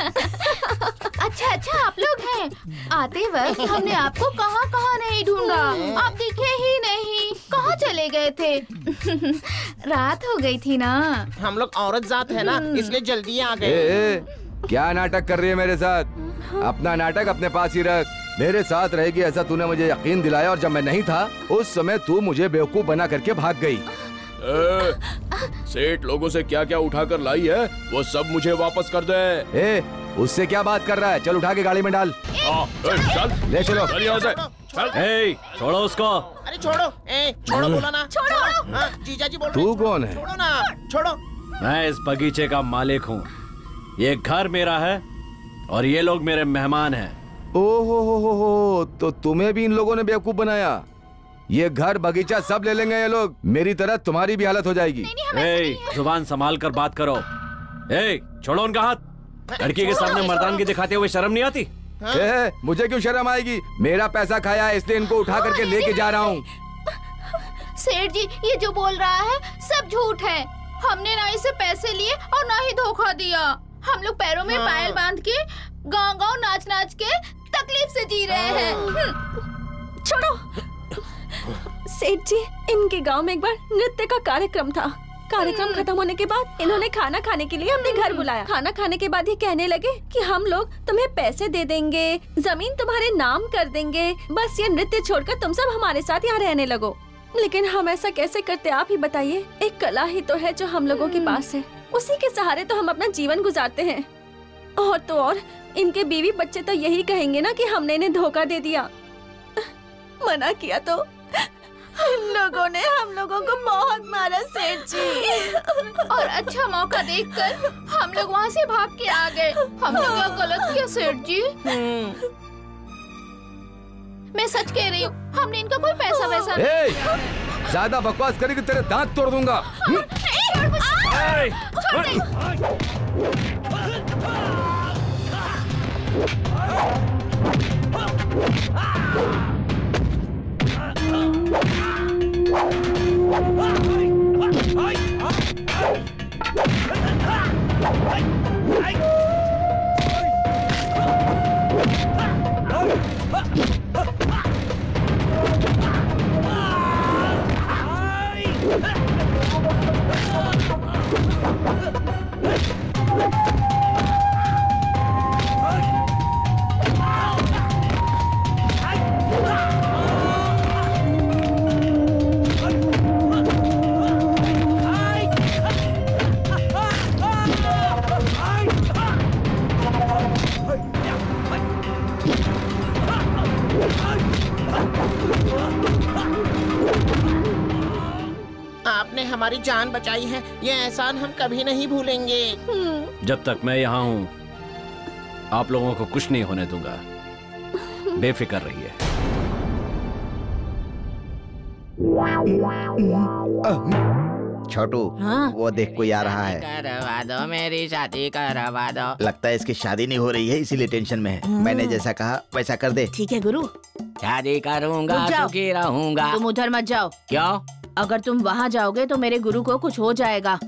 अच्छा अच्छा आप लोग हैं। आते वक्त हमने आपको कहाँ कहाँ नहीं ढूंढा। आप दिखे ही नहीं। कहाँ चले गए थे? रात हो गई थी ना। हम लोग औरत जात है ना इसलिए जल्दी आ ए, गए ए, क्या नाटक कर रही है मेरे साथ? अपना नाटक अपने पास ही रख। मेरे साथ रहेगी ऐसा तूने मुझे यकीन दिलाया और जब मैं नहीं था उस समय तू मुझे बेवकूफ़ बना करके भाग गई। ए, सेठ लोगों से क्या क्या उठा कर लाई है वो सब मुझे वापस कर दे। ए, उससे क्या बात कर रहा है? चल उठा के गाड़ी में डाल। हाँ, ए, चल। ले चलो। चल यहाँ से। ए, छोड़ो उसको। अरे छोड़ो ए छोड़ो बोला ना। छोड़ो। हाँ, जीजा जी बोल तू कौन है? छोड़ो ना छोड़ो। मैं इस बगीचे का मालिक हूँ। ये घर मेरा है और ये लोग मेरे मेहमान हैं। ओहो हो हो हो तो तुम्हें भी इन लोगों ने बेवकूफ़ बनाया? ये घर बगीचा सब ले लेंगे ये लोग। मेरी तरह तुम्हारी भी हालत हो जाएगी। ज़ुबान संभाल कर बात करो। ए, छोड़ो उनका हाथ। लड़की के सामने मर्दानगी दिखाते हुए शर्म नहीं आती? ए, मुझे क्यों शर्म आएगी? मेरा पैसा खाया है इसलिए इनको उठा करके लेके जा रहा हूँ सेठ जी ये जो बोल रहा है सब झूठ है। हमने ना इसे पैसे लिए और ना ही धोखा दिया। हम लोग पैरों में पायल बाँध के गाँव गाँव नाच नाच के तकलीफ़ से जी रहे हैं। हम्म। छोड़ो। सेठ जी इनके गाँव में एक बार नृत्य का कार्यक्रम था। कार्यक्रम खत्म होने के बाद इन्होंने खाना खाने के लिए अपने घर बुलाया। खाना खाने के बाद ये कहने लगे कि हम लोग तुम्हें पैसे दे देंगे ज़मीन तुम्हारे नाम कर देंगे बस ये नृत्य छोड़कर तुम सब हमारे साथ यहाँ रहने लगो। लेकिन हम ऐसा कैसे करते आप ही बताइए। एक कला ही तो है जो हम लोगों के पास है। उसी के सहारे तो हम अपना जीवन गुजारते हैं। और तो और इनके बीवी बच्चे तो यही कहेंगे ना कि हमने इन्हें धोखा दे दिया। मना किया तो इन लोगों ने हम लोगों को बहुत मारा सेठ जी। और अच्छा मौका देखकर हम लोग वहाँ से भाग के आ गए। हम लोग गलत किया सेठ जी? हम्म। मैं सच कह रही हूँ हमने इनका कोई पैसा वैसा ज़्यादा बकवास करेगी तेरे दांत तोड़ दूँगा। Ah! दे। Let's go. आपने हमारी जान बचाई है। ये एहसान हम कभी नहीं भूलेंगे। जब तक मैं यहाँ हूँ आप लोगों को कुछ नहीं होने दूँगा। बेफिक्र रहिए। छोटू हाँ? वो देख कोई आ रहा है। करवा दो मेरी शादी करवा दो। लगता है इसकी शादी नहीं हो रही है इसीलिए टेंशन में है। मैंने जैसा कहा वैसा कर दे। ठीक है गुरु। शादी करूँगा सुखी रहूँगा। तुम उधर मत जाओ। क्यों? अगर तुम वहाँ जाओगे तो मेरे गुरु को कुछ हो जाएगा।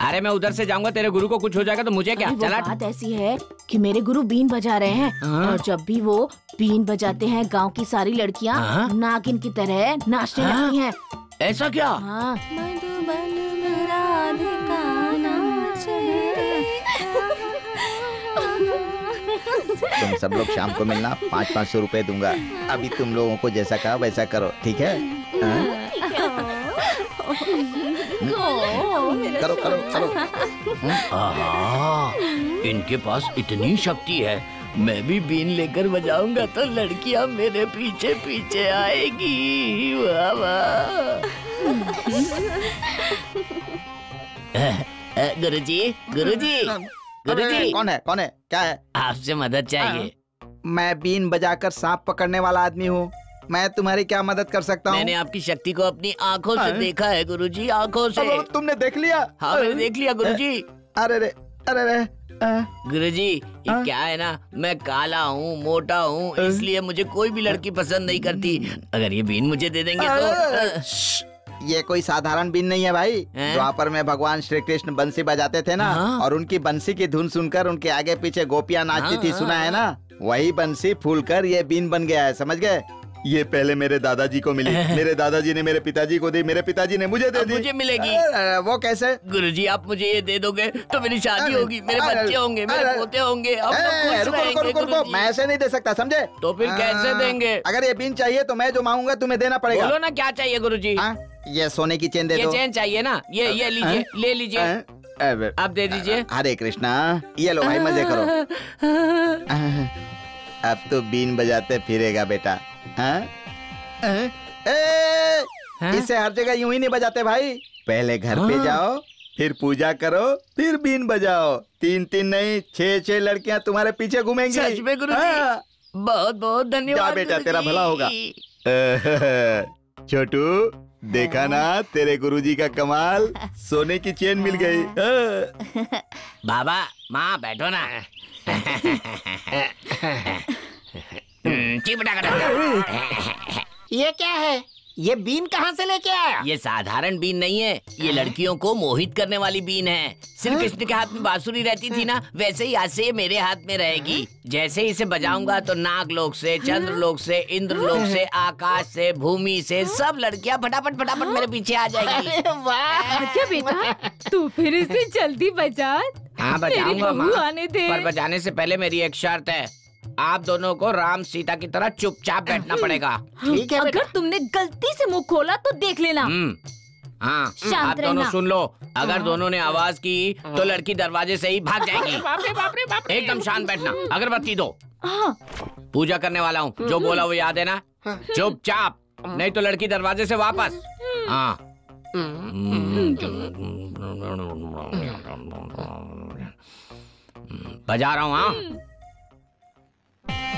अरे मैं उधर से जाऊँगा तेरे गुरु को कुछ हो जाएगा तो मुझे क्या? चला। बात ऐसी है कि मेरे गुरु बीन बजा रहे हैं। हाँ? और जब भी वो बीन बजाते हैं गाँव की सारी लड़कियाँ हाँ? नागिन की तरह नाचने हाँ? लगती हैं। ऐसा क्या? हाँ। तुम सब लोग शाम को मिलना पाँच पाँच सौ रूपए दूँगा। अभी तुम लोगों को जैसा कहा वैसा करो ठीक है? हाँ? करो करो करो। आहा, इनके पास इतनी शक्ति है मैं भी बीन लेकर बजाऊँगा तो लड़कियाँ मेरे पीछे पीछे आएगी। वाह वाह। गुरुजी गुरुजी गुरुजी। कौन है कौन है? क्या है? आपसे मदद चाहिए। मैं बीन बजाकर सांप पकड़ने वाला आदमी हूँ। मैं तुम्हारी क्या मदद कर सकता हूँ? मैंने आपकी शक्ति को अपनी आँखों से हाँ? देखा है गुरुजी आँखों से। तुमने देख लिया? हाँ मैंने देख लिया गुरु जी अरे रे अरे रे गुरुजी ये क्या है ना? मैं काला हूँ मोटा हूँ इसलिए मुझे कोई भी लड़की पसंद नहीं करती। अगर ये बीन मुझे दे देंगे तो ये कोई साधारण बीन नहीं है भाई। द्वापर में भगवान श्री कृष्ण बंसी बजाते थे ना और उनकी बंसी की धुन सुनकर उनके आगे पीछे गोपियाँ नाचती थी हाँ, सुना है ना? वही बंसी फूल कर ये बीन बन गया है समझ गए? ये पहले मेरे दादाजी को मिली। मेरे दादाजी ने मेरे पिताजी को दी मेरे पिताजी ने मुझे दे दी। मुझे मिलेगी। अरे, वो कैसे? गुरुजी आप मुझे ये दे दोगे तो मेरी शादी होगी मेरे बच्चे होंगे मेरे पोते होंगे मैं ऐसे नहीं दे सकता समझे? तो फिर कैसे हाँ, देंगे? अगर ये बीन चाहिए तो मैं जो मांगूँगा तुम्हें देना पड़ेगा। बोलो ना क्या चाहिए गुरुजी? ये सोने की चेन दे दो। चेन चाहिए ना? ये ये लीजिए हाँ? ले लीजिए। आप दे दीजिए। हरे कृष्णा ये लो भाई मज़े करो। अब तो बीन बजाते फिरेगा बेटा। हाँ? हाँ? ए, इसे हर जगह यूँ ही नहीं बजाते भाई। पहले घर पे हाँ। जाओ फिर पूजा करो फिर बीन बजाओ। तीन तीन नहीं छह छह लड़कियाँ तुम्हारे पीछे घूमेंगी। सच में गुरुजी? हाँ। बहुत बहुत धन्यवाद बेटा तेरा भला होगा। छोटू देखा ना तेरे गुरुजी का कमाल। सोने की चेन मिल गई। हाँ। बाबा माँ बैठो ना। ये क्या है? ये बीन कहाँ से लेके आया? ये साधारण बीन नहीं है। ये लड़कियों को मोहित करने वाली बीन है। श्री कृष्ण के हाथ में बांसुरी रहती थी ना वैसे ही आज से ये मेरे हाथ में रहेगी। जैसे ही इसे बजाऊँगा तो नाग लोक से चंद्र लोक से इंद्र लोक से आकाश से भूमि से सब लड़कियाँ फटाफट फटाफट मेरे पीछे आ जाएगी। वाह। क्या बेटा तू फिर इसे जल्दी बजा। हाँ बजाऊँगा आने दे। पर बजाने से पहले मेरी एक शर्त है। आप दोनों को राम सीता की तरह चुपचाप बैठना पड़ेगा। ठीक है अगर तुमने गलती से मुँह खोला तो देख लेना। हम्म। हाँ आप दोनों सुन लो। अगर दोनों ने आवाज़ की तो लड़की दरवाजे से ही भाग जाएगी। बाप रे बाप रे बाप रे एकदम शांत बैठना। अगरबत्ती दो। हाँ। पूजा करने वाला हूँ। जो बोला वो याद है ना? चुपचाप। नहीं तो लड़की दरवाजे से वापस। हाँ। बजा रहा हूँ हाँ। you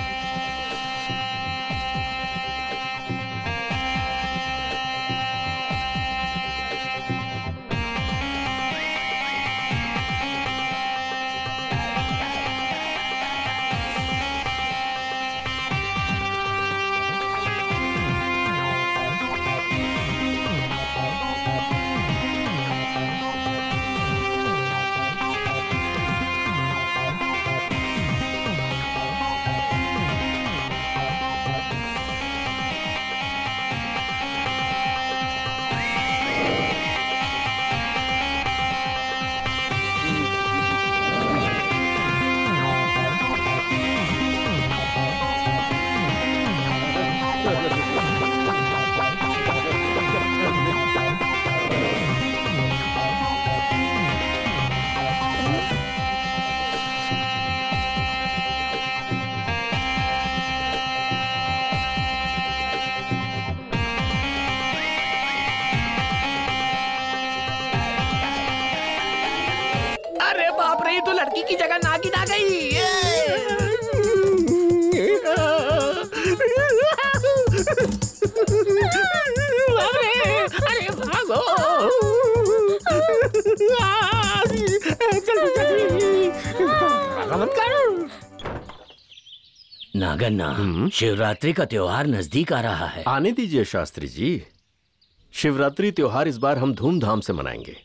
की जगह नागिन आ गई। अरे अरे भागो। नागन्ना शिवरात्रि का त्योहार नज़दीक आ रहा है। आने दीजिए शास्त्री जी। शिवरात्रि त्योहार इस बार हम धूमधाम से मनाएँगे।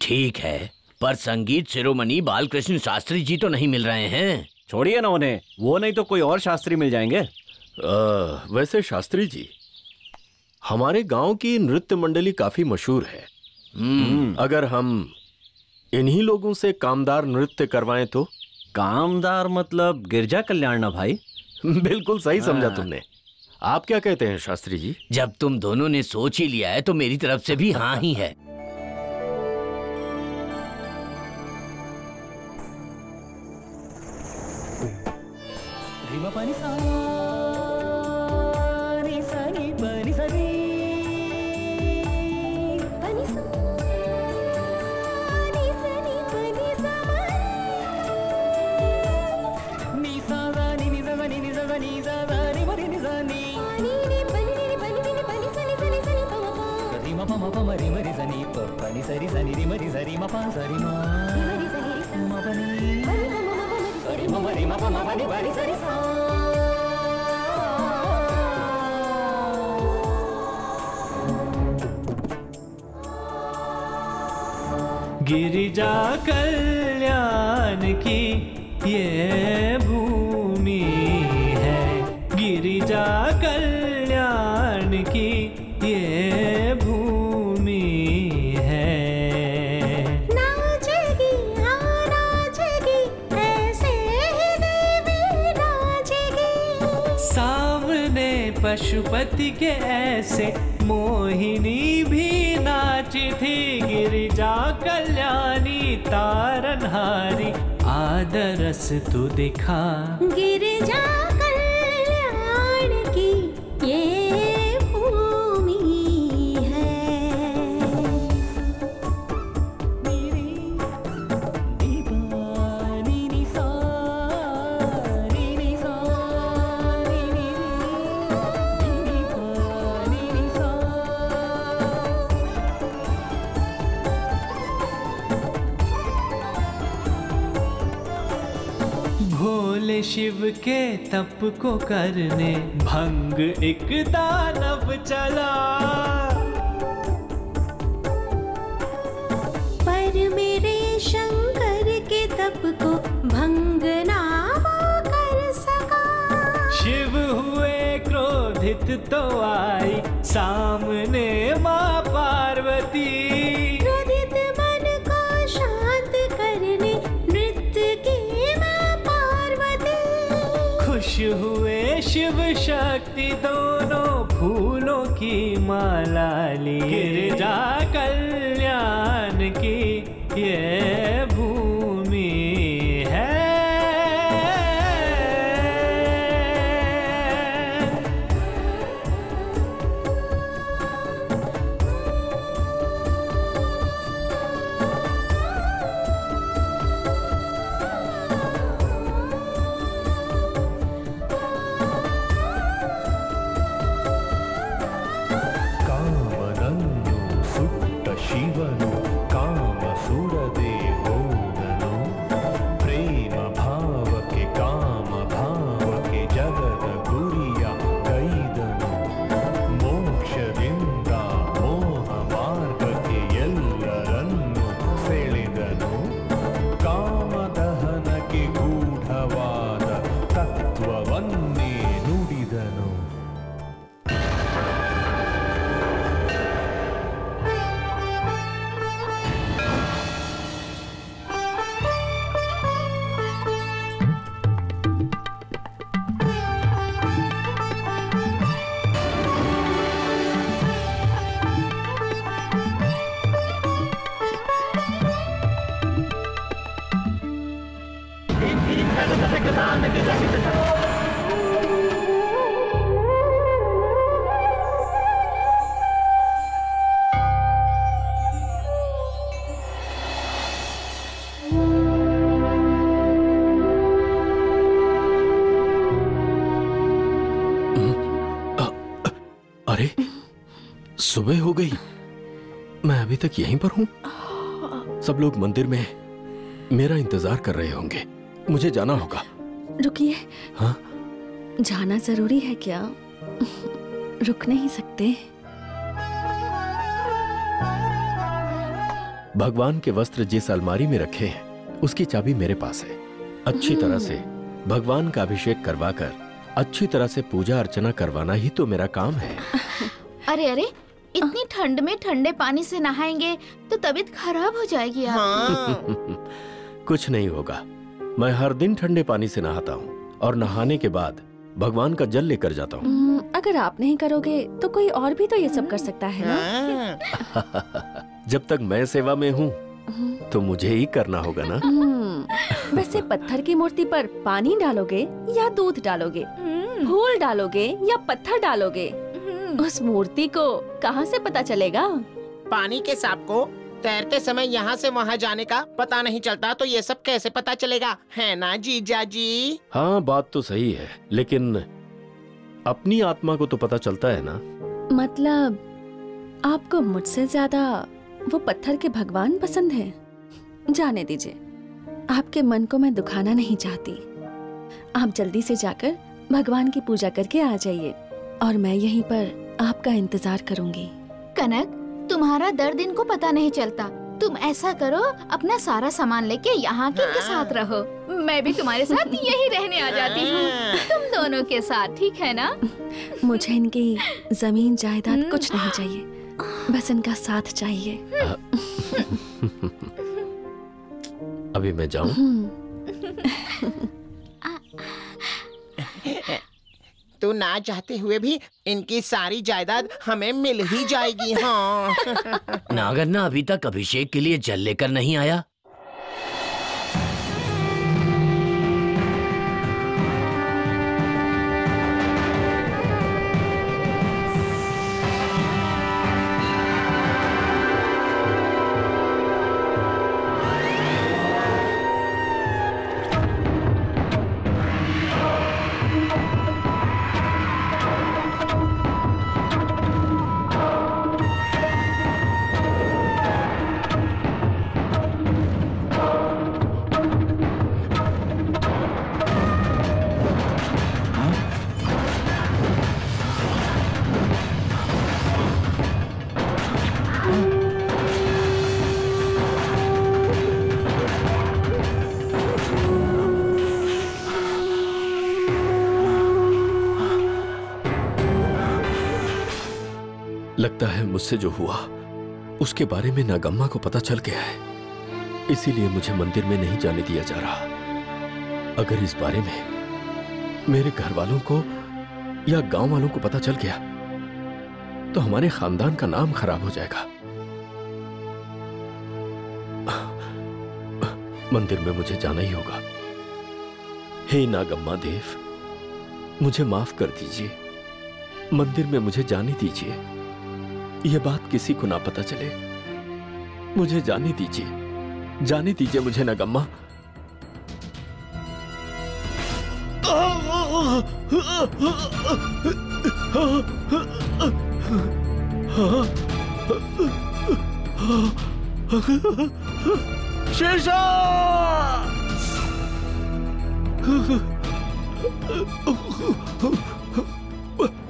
ठीक है पर संगीत शिरोमणि बालकृष्ण शास्त्री जी तो नहीं मिल रहे हैं। छोड़िए ना उन्हें। वो नहीं तो कोई और शास्त्री मिल जाएँगे। आ, वैसे शास्त्री जी हमारे गाँव की नृत्य मंडली काफ़ी मशहूर है। अगर हम इन्हीं लोगों से कामदार नृत्य करवाएँ तो? कामदार मतलब गिरजा कल्याण ना भाई। बिल्कुल सही समझा हाँ। तुमने। आप क्या कहते हैं शास्त्री जी? जब तुम दोनों ने सोच ही लिया है तो मेरी तरफ़ से भी हाँ ही है। పని సాని సని పని సని నీ సాదాని నిజవని నిజవని సాదాని మరి నిజాని రిమ పమ పమ రిమ రిజని పని సరి సని రిమ రిజరి మ పా సరి మా. మరి మరి మరి మరి మరి మరి మరి మరి गिरिजा कल्याण की ये भूमि है। गिरिजा कल्याण की ये भूमि है। नाचेगी हाँ नाचेगी ऐसे ही देवी नाचेगी। सामने पशुपति के ऐसे मोहिनी भी नाची थी। गिरिजा कल्याणी तारनहारी आदरस तू दिखा। गिरिजा कल्याण के तप को करने। भंग एक दानव चला। पर मेरे शंकर के तप को भंग ना कर सका। शिव हुए क्रोधित तो आई। सामने माँ पार्वती। माला ली गिरजा सुबह हो गई। मैं अभी तक यहीं पर हूँ। सब लोग मंदिर में मेरा इंतज़ार कर रहे होंगे। मुझे जाना होगा। रुकिए। हाँ? जाना ज़रूरी है क्या? रुक नहीं सकते। भगवान के वस्त्र जिस अलमारी में रखे हैं उसकी चाबी मेरे पास है। अच्छी तरह से भगवान का अभिषेक करवाकर अच्छी तरह से पूजा अर्चना करवाना ही तो मेरा काम है। अरे अरे इतनी ठंड में ठंडे पानी से नहाएँगे तो तबीयत खराब हो जाएगी आपकी। कुछ नहीं होगा। मैं हर दिन ठंडे पानी से नहाता हूँ और नहाने के बाद भगवान का जल लेकर जाता हूँ। अगर आप नहीं करोगे तो कोई और भी तो ये सब कर सकता है ना? जब तक मैं सेवा में हूँ तो मुझे ही करना होगा ना? हम्म, वैसे पत्थर की मूर्ति पर पानी डालोगे या दूध डालोगे? फूल डालोगे या पत्थर डालोगे? उस मूर्ति को कहाँ से पता चलेगा? पानी के सांप को तैरते समय यहाँ से वहाँ जाने का पता नहीं चलता तो ये सब कैसे पता चलेगा? है ना जीजा जी? हाँ बात तो सही है लेकिन अपनी आत्मा को तो पता चलता है ना? मतलब आपको मुझसे ज़्यादा वो पत्थर के भगवान पसंद है? जाने दीजिए। आपके मन को मैं दुखाना नहीं चाहती। आप जल्दी से जाकर भगवान की पूजा करके आ जाइए। और मैं यहीं पर आपका इंतज़ार करूँगी। कनक तुम्हारा दर्द इनको पता नहीं चलता। तुम ऐसा करो अपना सारा सामान लेके यहाँ के इनके साथ रहो। मैं भी तुम्हारे साथ यही रहने आ जाती हूँ। तुम दोनों के साथ ठीक है ना? मुझे इनकी ज़मीन जायदाद कुछ नहीं चाहिए। बस इनका साथ चाहिए। अभी मैं जाऊँ? तू ना चाहते हुए भी इनकी सारी जायदाद हमें मिल ही जाएगी हाँ। नागन्ना अभी तक अभिषेक के लिए जल लेकर नहीं आया। मुझसे जो हुआ, उसके बारे में नागम्मा को पता चल गया है। इसीलिए मुझे मंदिर में नहीं जाने दिया जा रहा। अगर इस बारे में मेरे घर वालों को या गाँव वालों को पता चल गया तो हमारे खानदान का नाम खराब हो जाएगा। मंदिर में मुझे जाना ही होगा। हे नागम्मा देव, मुझे माफ़ कर दीजिए। मंदिर में मुझे जाने दीजिए। यह बात किसी को ना पता चले। मुझे जाने दीजिए। जाने दीजिए मुझे, नगम्मा। शेषा!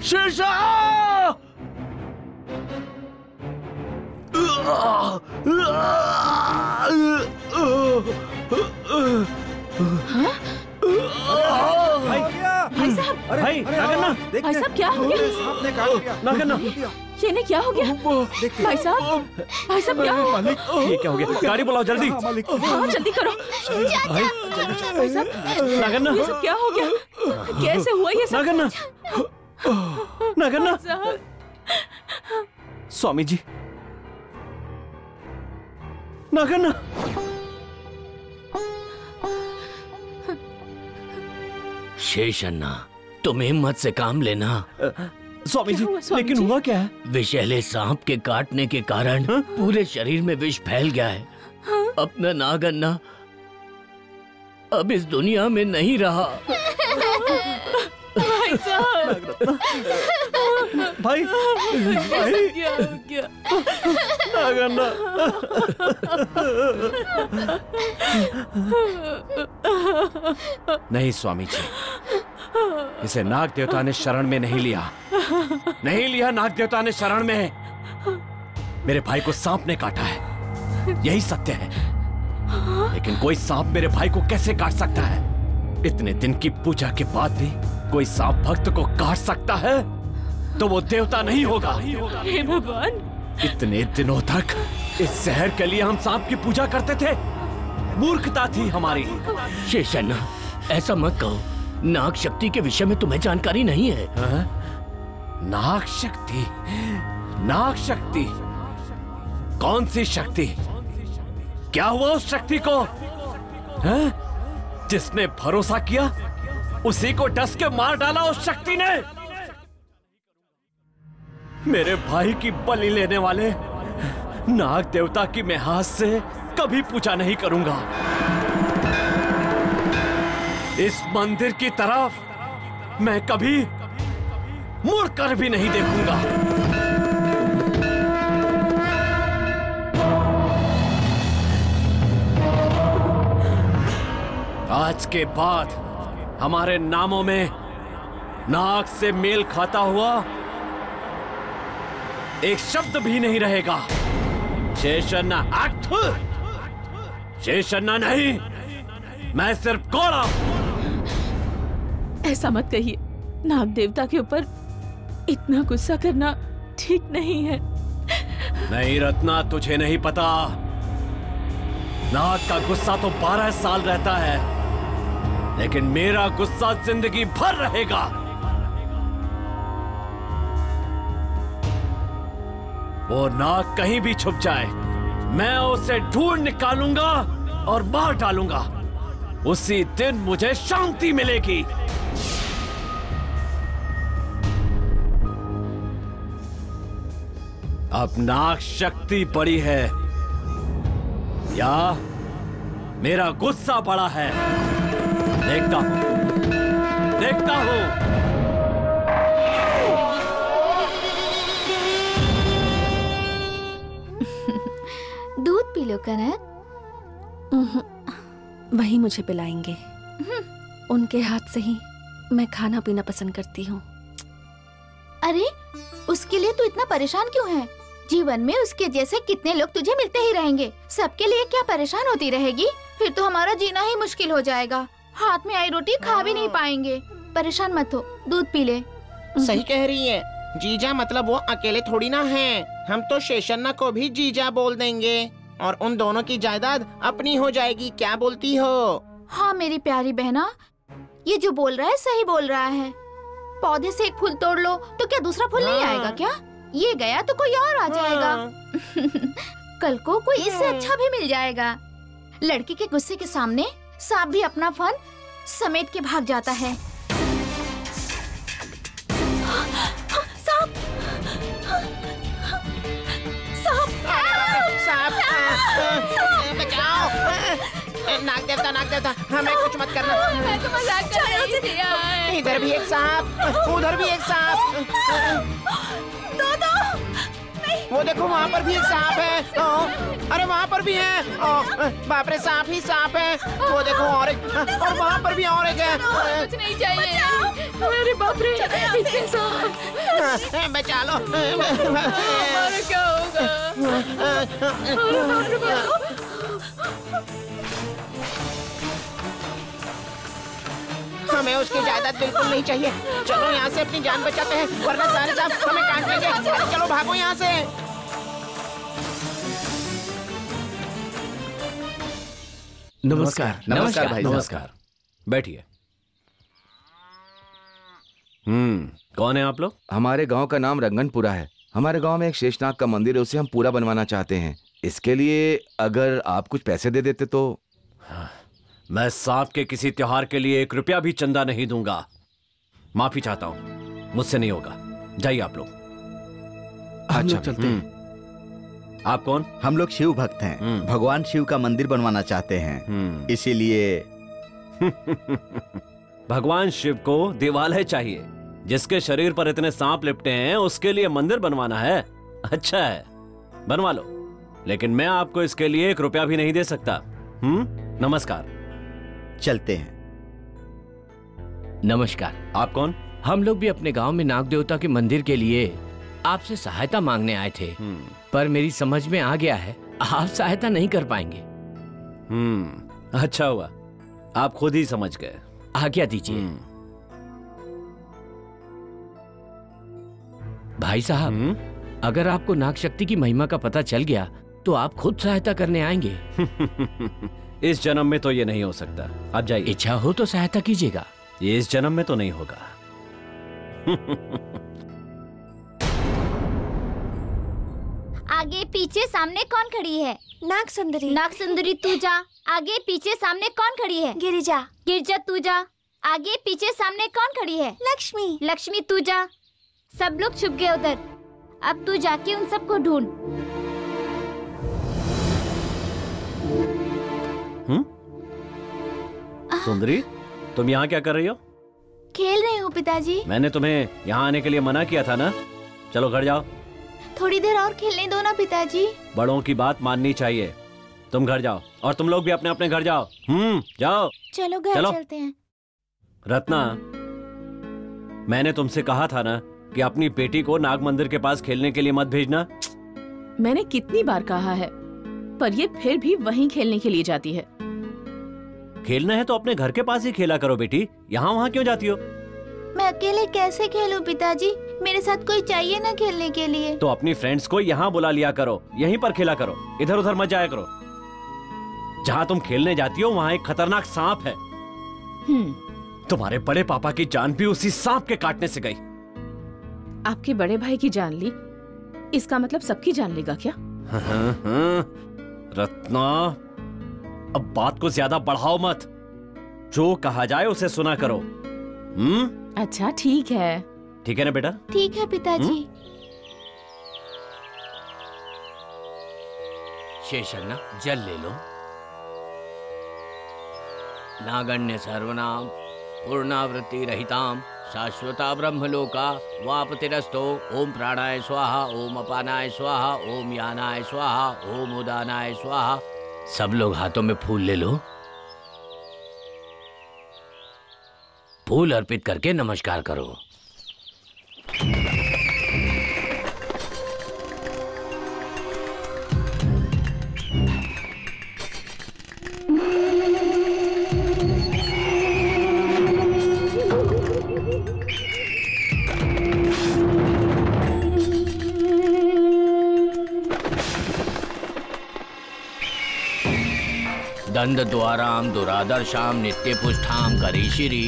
शेषा! भाई भाई साहब। भाई नागन्ना। भाई साहब क्या हो गया? सांप ने काट लिया नागन्ना। ये ने क्या हो गया? भाई साहब भाई साहब क्या हो गया ये क्या हो गया? गाड़ी बुलाओ जल्दी। हाँ जल्दी करो। भाई भाई। साहब। नागन्ना। ये सब क्या हो गया? कैसे हुआ ये सब? नागन्ना। नागन्ना। स्वामी जी नागन्ना शेष अन्ना तुम हिम्मत से काम लेना। स्वामी जी हुआ, स्वामी लेकिन जी? हुआ क्या है? विषैले सांप के काटने के कारण हा? पूरे शरीर में विष फैल गया है। हा? अपना नागन्ना अब इस दुनिया में नहीं रहा। भाई साहब। भाई। भाई। क्या गया नागन्ना नहीं स्वामी जी इसे नाग देवता ने शरण में नहीं लिया। नहीं लिया नाग देवता ने शरण में। मेरे भाई को सांप ने काटा है। यही सत्य है। लेकिन कोई सांप मेरे भाई को कैसे काट सकता है? इतने दिन की पूजा के बाद भी कोई सांप भक्त को काट सकता है? तो वो देवता नहीं होगा। हे भगवान। इतने दिनों तक इस शहर के लिए हम सांप की पूजा करते थे। मूर्खता थी हमारी। शेषन्ना ऐसा मत कहो। नाग शक्ति के विषय में तुम्हें जानकारी नहीं है। हाँ? नाग शक्ति? नाग शक्ति? कौन सी शक्ति? क्या हुआ उस शक्ति को? हैं? जिसने भरोसा किया उसी को डस के मार डाला उस शक्ति ने। मेरे भाई की बलि लेने वाले नाग देवता की मैं हाथ से कभी पूजा नहीं करूँगा। इस मंदिर की तरफ़ मैं कभी मुड़कर भी नहीं देखूँगा। आज के बाद हमारे नामों में नाग से मेल खाता हुआ एक शब्द भी नहीं रहेगा। शेषन्ना अठ शेषन्ना नहीं। मैं सिर्फ़ घोड़ा ऐसा मत कहिए। नाग देवता के ऊपर इतना गुस्सा करना ठीक नहीं है। नहीं रत्ना तुझे नहीं पता। नाग का गुस्सा तो बारह साल रहता है लेकिन मेरा गुस्सा ज़िंदगी भर रहेगा। वो नाग कहीं भी छुप जाए। मैं उसे ढूंढ निकालूँगा और मार डालूँगा। उसी दिन मुझे शांति मिलेगी। अब नाग शक्ति बड़ी है। या मेरा गुस्सा बड़ा है। देखता हूँ। देखता हूँ। पी लो कनक वही मुझे पिलाएँगे। उनके हाथ से ही मैं खाना पीना पसंद करती हूँ। अरे उसके लिए तू इतना परेशान क्यों है? जीवन में उसके जैसे कितने लोग तुझे मिलते ही रहेंगे। सबके लिए क्या परेशान होती रहेगी? फिर तो हमारा जीना ही मुश्किल हो जाएगा। हाथ में आई रोटी खा भी नहीं पाएँगे। परेशान मत हो दूध पी ले। सही कह रही है। जीजा मतलब वो अकेले थोड़ी ना है। हम तो शेषन्ना को भी जीजा बोल देंगे। और उन दोनों की जायदाद अपनी हो जाएगी। क्या बोलती हो? हाँ मेरी प्यारी बहना। ये जो बोल रहा है सही बोल रहा है। पौधे से एक फूल तोड़ लो तो क्या दूसरा फूल नहीं हाँ। आएगा क्या? ये गया तो कोई और आ जाएगा। कल को कोई इससे अच्छा भी मिल जाएगा। लड़की के गुस्से के सामने सांप भी अपना फन समेट के भाग जाता है। नाग देवता नाग देवता हमें कुछ मत करना। मैं तो मज़ाक कर रही थी इधर भी एक सांप उधर भी एक सांप। दो दो वो देखो वहाँ पर भी एक सांप है। ओ, अरे वहाँ पर भी है। ओ, बाप रे सांप ही सांप है। वो देखो और एक और वहाँ पर भी और एक है। कुछ नहीं चाहिए। अरे बाप रे इतने सांप। बचा लो। हमारा क्या हमें उसकी जायदाद बिल्कुल नहीं चाहिए। चलो यहाँ से अपनी जान बचाते हैं वरना सारे सांप हमें काट लेंगे। अरे चलो भागो यहाँ से। नमस्कार। नमस्कार। भाई नमस्कार। बैठिए। हम्म। कौन है आप लोग? हमारे गाँव का नाम रंगनपुरा है। हमारे गाँव में एक शेषनाग का मंदिर है उसे हम पूरा बनवाना चाहते हैं। इसके लिए अगर आप कुछ पैसे दे देते तो? मैं सांप के किसी त्योहार के लिए एक रुपया भी चंदा नहीं दूँगा। माफ़ी चाहता हूँ। मुझसे नहीं होगा। जाइए आप लोग। लोग चलते हैं। आप कौन? हम लोग शिव भक्त हैं। भगवान शिव का मंदिर बनवाना चाहते हैं। इसीलिए भगवान शिव को देवालय चाहिए। जिसके शरीर पर इतने सांप लिपटे हैं उसके लिए मंदिर बनवाना है। अच्छा है। बनवा लो। लेकिन मैं आपको इसके लिए एक रुपया भी नहीं दे सकता। हम्म? नमस्कार। चलते हैं। नमस्कार। आप कौन? हम लोग भी अपने गाँव में नाग देवता के मंदिर के लिए आपसे सहायता मांगने आए थे। पर मेरी समझ में आ गया है आप सहायता नहीं कर पाएँगे। हम्म अच्छा हुआ। आप खुद ही समझ गए। आज्ञा दीजिए। भाई साहब अगर आपको नाग शक्ति की महिमा का पता चल गया तो आप खुद सहायता करने आएँगे। इस जन्म में तो ये नहीं हो सकता। आप जाइए। इच्छा हो तो सहायता कीजिएगा। ये इस जन्म में तो नहीं होगा। आगे पीछे सामने कौन खड़ी है? नाग सुंदरी नाग सुंदरी तू जा। आगे पीछे सामने कौन खड़ी है? गिरिजा। गिरिजा तू जा। आगे पीछे सामने कौन खड़ी है? लक्ष्मी। लक्ष्मी तू जा। सब लोग छुप गए उधर। अब तू जाके उन सबको ढूंढ। सुंदरी तुम यहाँ क्या कर रही हो? खेल रही हूँ पिताजी। मैंने तुम्हें यहाँ आने के लिए मना किया था ना? चलो घर जाओ। थोड़ी देर और खेलने दो ना पिताजी। बड़ों की बात माननी चाहिए। तुम घर जाओ और तुम लोग भी अपने अपने घर जाओ। हम्म जाओ। चलो घर चलो। चलते हैं। रत्ना मैंने तुमसे कहा था ना कि अपनी बेटी को नाग मंदिर के पास खेलने के लिए मत भेजना। मैंने कितनी बार कहा है पर ये फिर भी वहीं खेलने के लिए जाती है। खेलना है तो अपने घर के पास ही खेला करो बेटी। यहाँ वहाँ क्यों जाती हो? मैं अकेले कैसे खेलूं पिताजी? मेरे साथ कोई चाहिए ना खेलने के लिए। तो अपनी फ्रेंड्स को यहाँ बुला लिया करो। यहीं पर खेला करो। इधर उधर मत जाया करो। जहाँ तुम खेलने जाती हो वहाँ एक खतरनाक सांप है। तुम्हारे बड़े पापा की जान भी उसी सांप के काटने से गई। आपके बड़े भाई की जान ली? इसका मतलब सबकी जान लेगा क्या? हाँ, हाँ, रत्ना अब बात को ज़्यादा बढ़ाओ मत। जो कहा जाए उसे सुना करो। हम्म? अच्छा ठीक है। ठीक है ना बेटा? ठीक है पिताजी। शेषन्ना जल ले लो। नागण्य सर्वनाम पूर्णावृत्ति रहिताम शाश्वता ब्रह्मलोका वापतिरस्तो ओम प्राणाय स्वाहा ओम अपानाय स्वाहा ओम यानाय स्वाहा ओम उदानाय स्वाहा। सब लोग हाथों में फूल ले लो। फूल अर्पित करके नमस्कार करो। दंड द्वाराम दुरादर्शाम नित्य पुष्ठाम करीशिरी।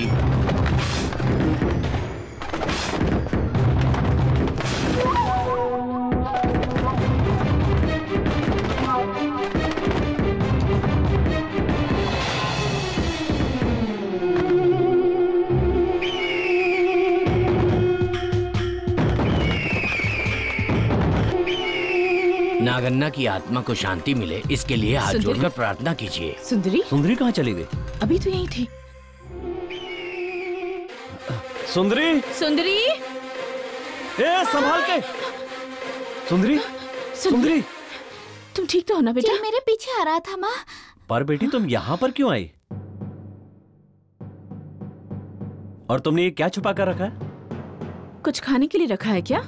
नागन्ना की आत्मा को शांति मिले इसके लिए हाथ सुंदरी? जोड़कर प्रार्थना कीजिए। सुंदरी? सुंदरी कहाँ चली गई? अभी तो यही थी। सुंदरी? सुंदरी? ए संभाल के। सुंदरी? सुंदरी? तुम ठीक तो हो ना बेटा? मेरे पीछे आ रहा था माँ। पर बेटी तुम यहाँ पर क्यों आई? और तुमने ये क्या छुपा कर रखा है? कुछ खाने के लिए रखा है क्या?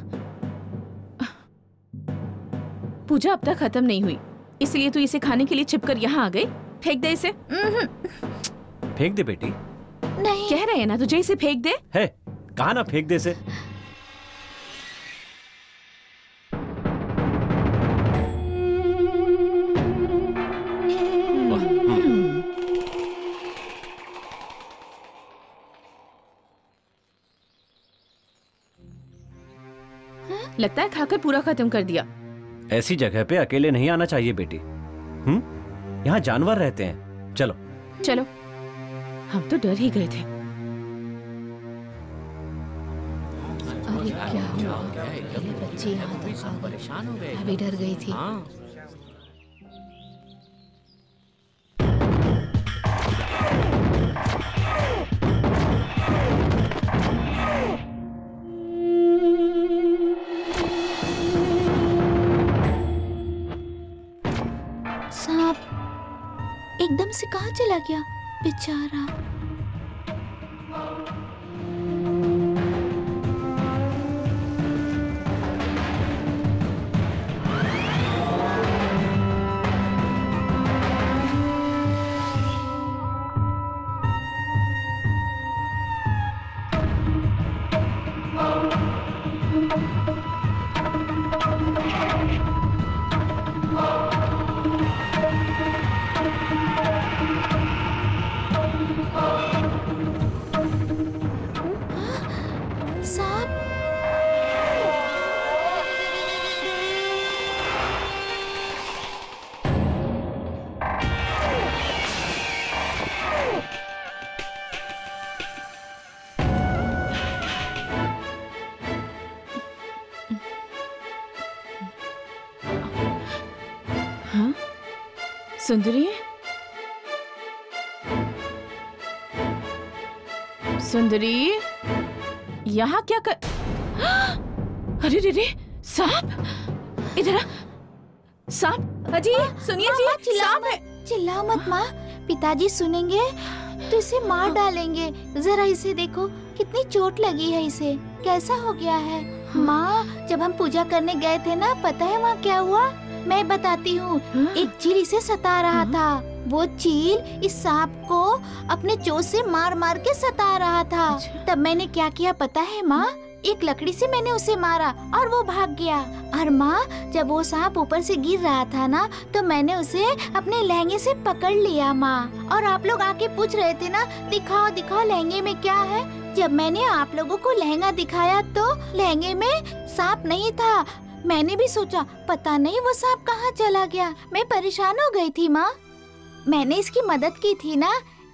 पूजा अब तक खत्म नहीं हुई। इसलिए तू इसे खाने के लिए छिपकर यहाँ आ गई। फेंक दे इसे। फेंक दे बेटी। नहीं। कह रहे हैं ना तुझे इसे फेंक दे। है कहा ना फेंक दे से लगता है खाकर पूरा खत्म कर दिया। ऐसी जगह पे अकेले नहीं आना चाहिए बेटी। हम्म यहाँ जानवर रहते हैं। चलो। चलो। हम तो डर ही गए थे। अरे क्या हुआ? बच्ची बच्चे यहाँ तक परेशान हो गए अभी डर गई थी। हाँ। एकदम से कहा चला गया? बेचारा। सुंदरी सुंदरी यहाँ क्या कर अरे रे रे सांप! इधर आ। सांप अजी सुनिए जी चिल्ला सांप है। मत चिल्ला मत माँ। पिताजी सुनेंगे तो इसे मार डालेंगे। जरा इसे देखो कितनी चोट लगी है इसे। कैसा हो गया है। माँ जब हम पूजा करने गए थे ना पता है वहाँ क्या हुआ? मैं बताती हूँ। एक चील इसे सता रहा था। वो चील इस सांप को अपने चोट से मार मार के सता रहा था। तब मैंने क्या किया पता है माँ? एक लकड़ी से मैंने उसे मारा और वो भाग गया। और माँ जब वो सांप ऊपर से गिर रहा था ना तो मैंने उसे अपने लहंगे से पकड़ लिया माँ। और आप लोग आके पूछ रहे थे ना दिखाओ दिखाओ लहंगे में क्या है? जब मैंने आप लोगों को लहंगा दिखाया तो लहंगे में सांप नहीं था। मैंने भी सोचा पता नहीं वो सांप कहाँ चला गया। मैं परेशान हो गई थी माँ। मैंने इसकी मदद की थी ना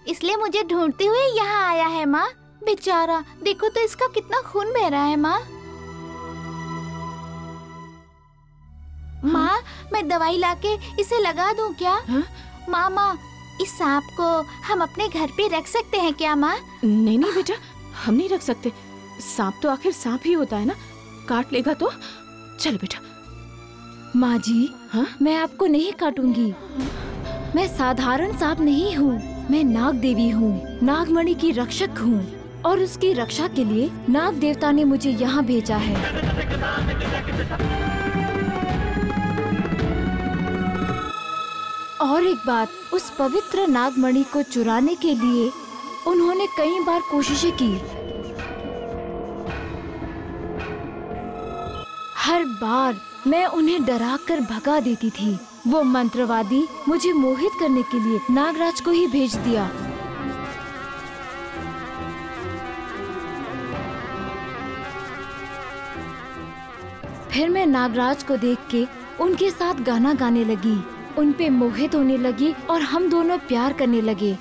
इसलिए मुझे ढूंढते हुए यहाँ आया है माँ। बेचारा देखो तो इसका कितना खून बह रहा है माँ। माँ मैं दवाई लाके इसे लगा दूँ क्या? माँ माँ इस सांप को हम अपने घर पे रख सकते हैं क्या माँ? नहीं नहीं बेटा हम नहीं रख सकते। सांप तो आखिर सांप ही होता है ना? काट लेगा तो? चल बेटा। माँ जी हाँ? मैं आपको नहीं काटूँगी। मैं साधारण सांप नहीं हूँ। मैं नाग देवी हूँ। नागमणि की रक्षक हूँ। और उसकी रक्षा के लिए नाग देवता ने मुझे यहाँ भेजा है। और एक बात, उस पवित्र नागमणि को चुराने के लिए उन्होंने कई बार कोशिशें की। हर बार मैं उन्हें डराकर भगा देती थी। वो मंत्रवादी मुझे मोहित करने के लिए नागराज को ही भेज दिया। फिर मैं नागराज को देख के उनके साथ गाना गाने लगी। उन पे मोहित होने लगी और हम दोनों प्यार करने लगे।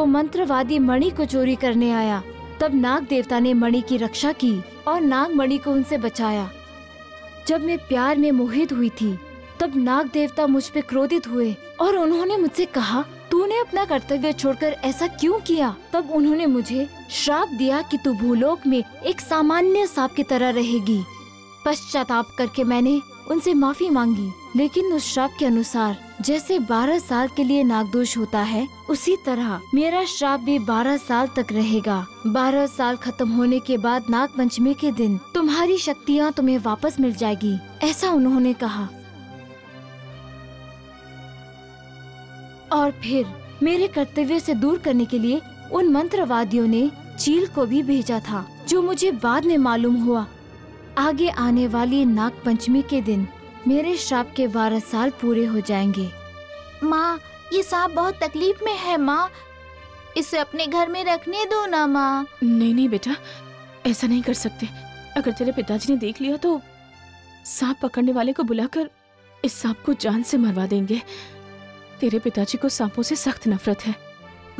वो मंत्रवादी मणि को चोरी करने आया। तब नाग देवता ने मणि की रक्षा की और नाग मणि को उनसे बचाया। जब मैं प्यार में मोहित हुई थी, तब नाग देवता मुझ पे क्रोधित हुए और उन्होंने मुझसे कहा, तूने अपना कर्तव्य छोड़कर ऐसा क्यों किया? तब उन्होंने मुझे श्राप दिया कि तू भूलोक में एक सामान्य सांप की तरह रहेगी। पश्चाताप करके मैंने उनसे माफ़ी मांगी, लेकिन उस श्राप के अनुसार जैसे 12 साल के लिए नागदोष होता है, उसी तरह मेरा श्राप भी 12 साल तक रहेगा। 12 साल खत्म होने के बाद नाग पंचमी के दिन तुम्हारी शक्तियाँ तुम्हें वापस मिल जाएगी, ऐसा उन्होंने कहा। और फिर मेरे कर्तव्य से दूर करने के लिए उन मंत्रवादियों ने चील को भी भेजा था, जो मुझे बाद में मालूम हुआ। आगे आने वाली नाग पंचमी के दिन मेरे श्राप के बारह साल पूरे हो जाएँगे। माँ, ये सांप बहुत तकलीफ़ में है, माँ। इसे अपने घर में रखने दो ना, माँ। नहीं नहीं, बेटा, ऐसा नहीं कर सकते। अगर तेरे पिताजी ने देख लिया तो सांप पकड़ने वाले को बुलाकर इस सांप को जान से मरवा देंगे। तेरे पिताजी को सांपों से सख्त नफरत है।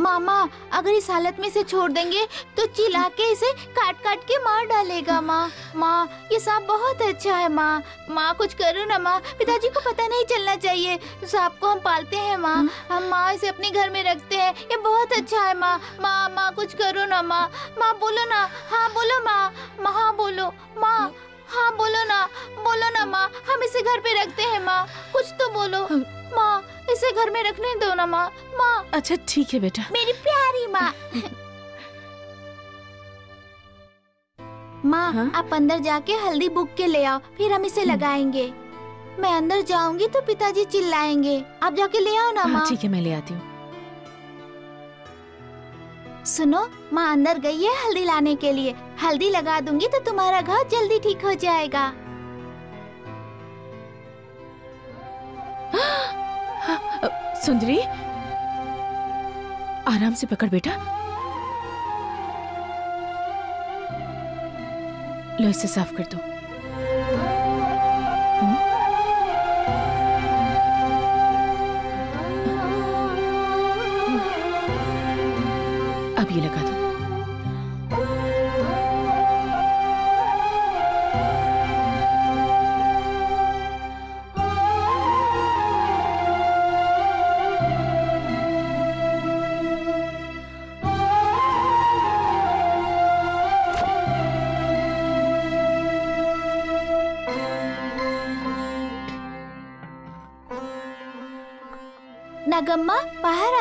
मामा अगर इस हालत में इसे छोड़ देंगे तो चिल्ला के इसे काट काट के मार डालेगा माँ। माँ ये सांप बहुत अच्छा है माँ। माँ कुछ करो ना माँ। पिताजी को पता नहीं चलना चाहिए। सांप को हम पालते हैं माँ। हम माँ इसे अपने घर में रखते हैं। ये बहुत अच्छा है माँ। माँ माँ कुछ करो ना माँ। माँ बोलो ना। हाँ बोलो माँ। माँ हाँ बोलो। माँ हाँ बोलो ना बोलो ना माँ हम इसे घर पे रखते हैं माँ। कुछ तो बोलो। माँ इसे घर में रखने दो ना माँ। माँ। अच्छा ठीक है बेटा। मेरी प्यारी माँ। माँ आप अंदर जाके हल्दी बुक के ले आओ फिर हम इसे लगाएँगे। मैं अंदर जाऊँगी तो पिताजी चिल्लाएँगे। आप जाके ले आओ ना हाँ माँ। ठीक है मैं ले आती हूँ। सुनो, माँ अंदर गई है हल्दी लाने के लिए। हल्दी लगा दूँगी तो तुम्हारा घाव जल्दी ठीक हो जाएगा। सुंदरी, आराम से पकड़ बेटा। लो इसे साफ़ कर दो।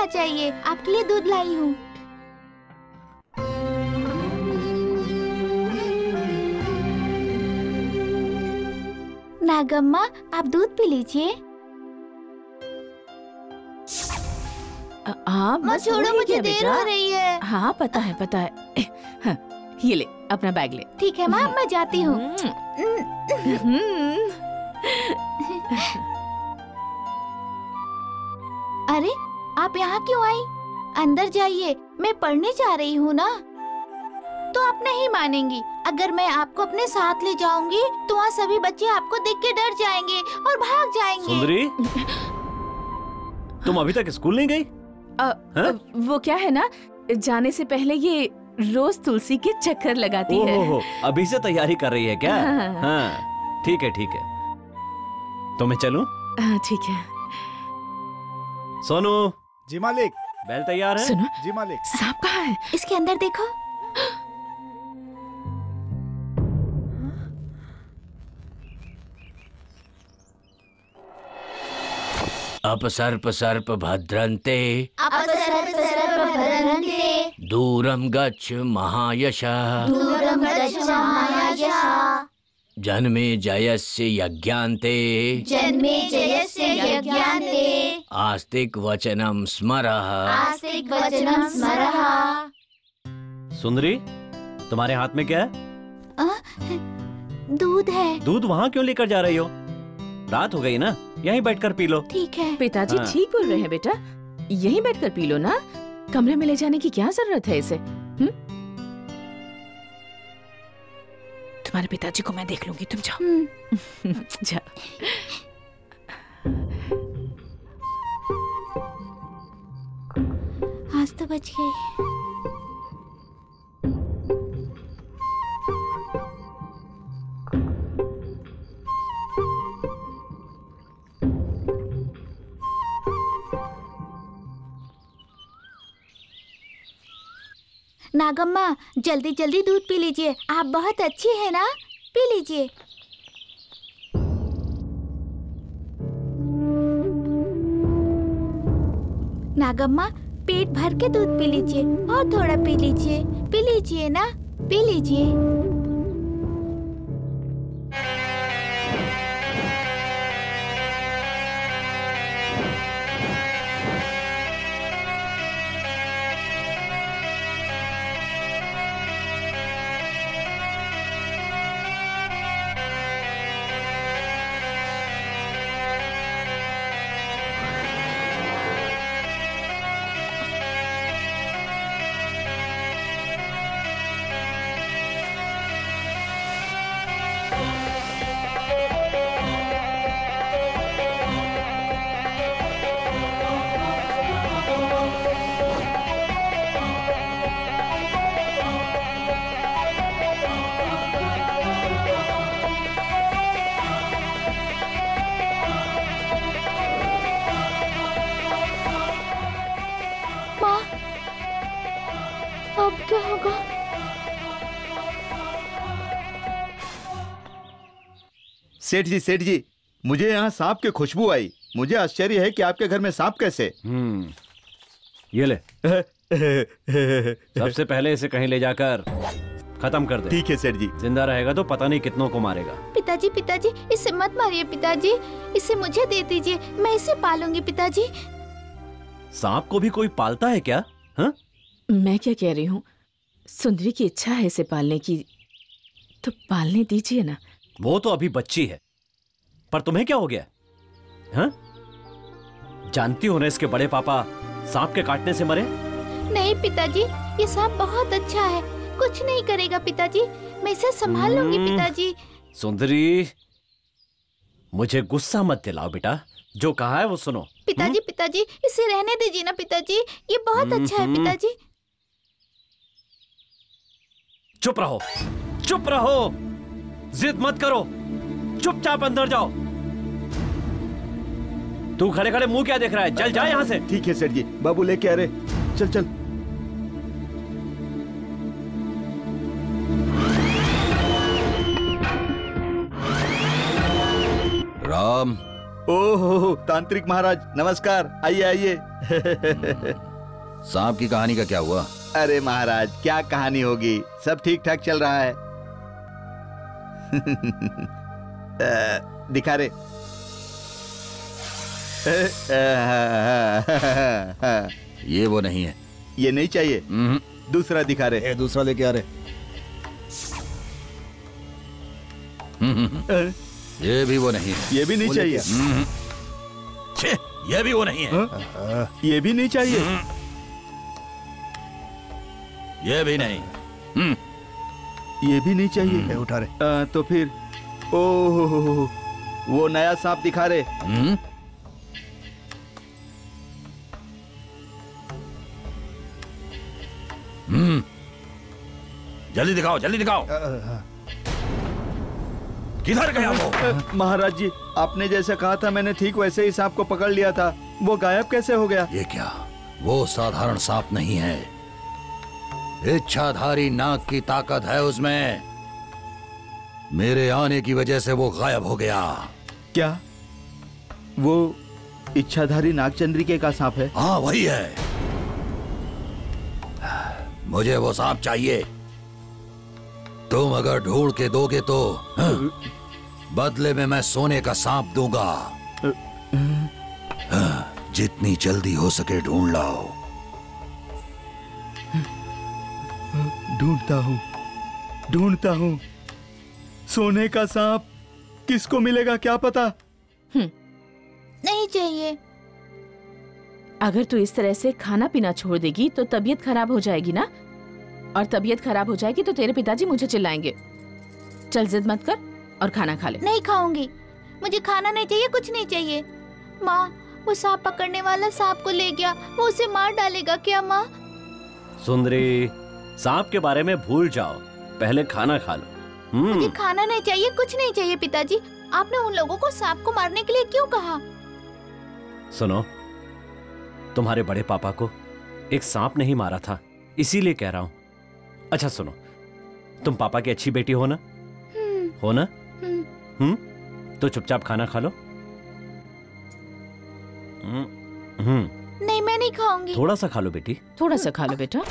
आ आपके लिए दूध लाई हूँ। नागम्मा आप दूध पी लीजिए। हाँ हो छोड़ो, मुझे देर हो रही है। हाँ पता है पता है। हाँ, ये ले अपना बैग ले। ठीक है माँ मैं जाती हूँ। अरे आप यहाँ क्यों आई? अंदर जाइए मैं पढ़ने जा रही हूँ ना। तो आप नहीं मानेंगी अगर मैं आपको अपने साथ ले जाऊँगी तो वहाँ सभी बच्चे आपको देख के डर जाएँगे और भाग जाएँगे। सुंदरी? तुम अभी तक स्कूल नहीं गई? अ, वो क्या है ना जाने से पहले ये रोज तुलसी के चक्कर लगाती है। ओहो अभी से तैयारी कर रही है क्या? हाँ। हाँ ठीक है ठीक है। तो मैं चलूँ? हाँ ठीक है। सोनू जी मालिक। बैल तैयार है? सुनो। जी मालिक। सांप कहाँ है? इसके अंदर देखो। अपसर्प सर्प भद्रन्ते। अपसर्पसर्पभद्रन्ते दूरं गच्छ महायशः। दूरं गच्छ महायशः। जन्मे जयस्य यज्ञान्ते। जन्मे जयस्य यज्ञान्ते। आस्तिक वचनं स्मरः। आस्तिक वचनं स्मरः। सुंदरी तुम्हारे हाथ में क्या है? दूध है। दूध वहाँ क्यों लेकर जा रही हो? रात हो गई ना यहीं बैठकर पी लो। ठीक है। पिताजी हाँ। ठीक बोल रहे हैं बेटा। यहीं बैठकर पी लो ना। कमरे में ले जाने की क्या ज़रूरत है इसे? हम्म? तुम्हारे पिताजी को मैं देख लूँगी तुम जाओ। जाओ। आज आज तो बच गई। नागम्मा जल्दी जल्दी दूध पी लीजिए। आप बहुत अच्छी है ना? पी लीजिए। नागम्मा, पेट भर के दूध पी लीजिए। और थोड़ा पी लीजिए। पी लीजिए ना? पी लीजिए। सेठ जी सेठ जी मुझे यहाँ सांप की खुशबू आई। मुझे आश्चर्य है कि आपके घर में सांप कैसे? हम्म ये ले। सबसे पहले इसे कहीं ले जाकर खत्म कर दे। ठीक है सेठ जी। ज़िंदा रहेगा तो पता नहीं कितनों को मारेगा। पिताजी पिताजी इसे मत मारिए पिताजी। इसे मुझे दे दीजिए मैं इसे पालूँगी पिताजी। सांप को भी कोई पालता है क्या? हाँ? मैं क्या कह रही हूँ? सुंदरी की इच्छा है इसे पालने की। तो पालने दीजिए ना। वो तो अभी बच्ची है। पर तुम्हें क्या हो गया? हाँ? जानती हो ना इसके बड़े पापा सांप के काटने से मरे? नहीं पिताजी ये सांप बहुत अच्छा है। कुछ नहीं करेगा पिताजी। मैं इसे संभाल लूँगी हम्म। पिताजी। सुंदरी मुझे गुस्सा मत दिलाओ बेटा। जो कहा है वो सुनो। पिताजी पिताजी इसे रहने दीजिए ना पिताजी। ये बहुत अच्छा है हम्म। पिताजी। चुप रहो। चुप रहो। जिद मत करो। चुपचाप अंदर जाओ। तू खड़े खड़े मुँह क्या देख रहा है? चल जा यहाँ से। ठीक है सेठ जी। बाबू लेके आ रहे। चल चल। राम। ओहो तांत्रिक महाराज नमस्कार। आइए आइए। सांप की कहानी का क्या हुआ? अरे महाराज क्या कहानी होगी? सब ठीक ठाक चल रहा है। दिखा रे। ये वो नहीं है। ये नहीं चाहिए? दूसरा दिखा रहे दूसरा लेके आ रहे ये भी वो नहीं है। ये भी नहीं चाहिए। हम्म। छे, ये भी वो नहीं है। हाँ? ये भी नहीं चाहिए? ये भी नहीं। ये भी नहीं चाहिए। उठा रहे अ, तो फिर ओहो वो नया सांप दिखा रहे हम्म? हम्म। जल्दी दिखाओ जल्दी दिखाओ। किधर गया वो? महाराज जी आपने जैसे कहा था मैंने ठीक वैसे ही सांप को पकड़ लिया था। वो गायब कैसे हो गया? ये क्या? वो साधारण सांप नहीं है। इच्छाधारी नाग की ताकत है उसमें। मेरे आने की वजह से वो गायब हो गया। क्या? वो इच्छाधारी नागचंद्रिके का सांप है? हाँ वही है। मुझे वो सांप चाहिए। तुम अगर ढूंढ के दोगे तो हाँ, बदले में मैं सोने का सांप दूँगा। हाँ, जितनी जल्दी हो सके ढूंढ लाओ। ढूंढता हूँ ढूंढता हूँ। सोने का सांप किसको मिलेगा क्या पता? नहीं चाहिए। अगर तू इस तरह से खाना पीना छोड़ देगी तो तबीयत खराब हो जाएगी ना? और तबीयत खराब हो जाएगी तो तेरे पिताजी मुझे चिल्लाएँगे। चल जिद मत कर और खाना खा ले। नहीं खाऊँगी। मुझे खाना नहीं चाहिए कुछ नहीं चाहिए। माँ वो सांप पकड़ने वाला सांप को ले गया वो उसे मार डालेगा क्या माँ? सुंदरी सांप के बारे में भूल जाओ। पहले खाना खा लो। मुझे हम्म खाना नहीं चाहिए कुछ नहीं चाहिए पिताजी। आपने उन लोगों को सांप को मारने के लिए क्यों कहा? सुनो तुम्हारे बड़े पापा को एक सांप नहीं मारा था इसीलिए कह रहा हूँ। अच्छा सुनो तुम पापा की अच्छी बेटी हो ना? हो ना? हम्म। हम्म? तो चुपचाप खाना खा लो। हम्म। हम्म, नहीं मैं नहीं खाऊँगी। थोड़ा सा खा लो बेटी। थोड़ा सा खा लो बेटा।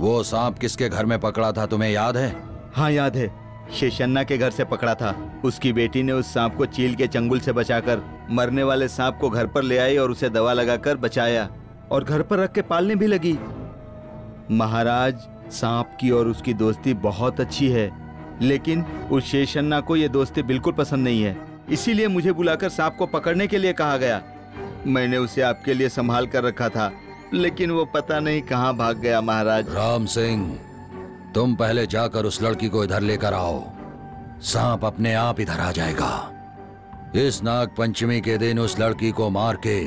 वो सांप किसके घर में पकड़ा था तुम्हें याद है? हाँ याद है। शेषन्ना के घर से पकड़ा था। उसकी बेटी ने उस सांप को चील के चंगुल से बचाकर मरने वाले सांप को घर पर ले आई और उसे दवा लगाकर बचाया। और घर पर रख के पालने भी लगी। महाराज, सांप की और उसकी दोस्ती बहुत अच्छी है। लेकिन उस शेषन्ना को ये दोस्ती बिल्कुल पसंद नहीं है। इसीलिए मुझे बुलाकर सांप को पकड़ने के लिए कहा गया। मैंने उसे आपके लिए संभाल कर रखा था। लेकिन वो पता नहीं कहाँ भाग गया, महाराज। राम सिंह, तुम पहले जाकर उस लड़की को इधर लेकर आओ। सांप अपने आप इधर आ जाएगा। इस नाग पंचमी के दिन उस लड़की को मार के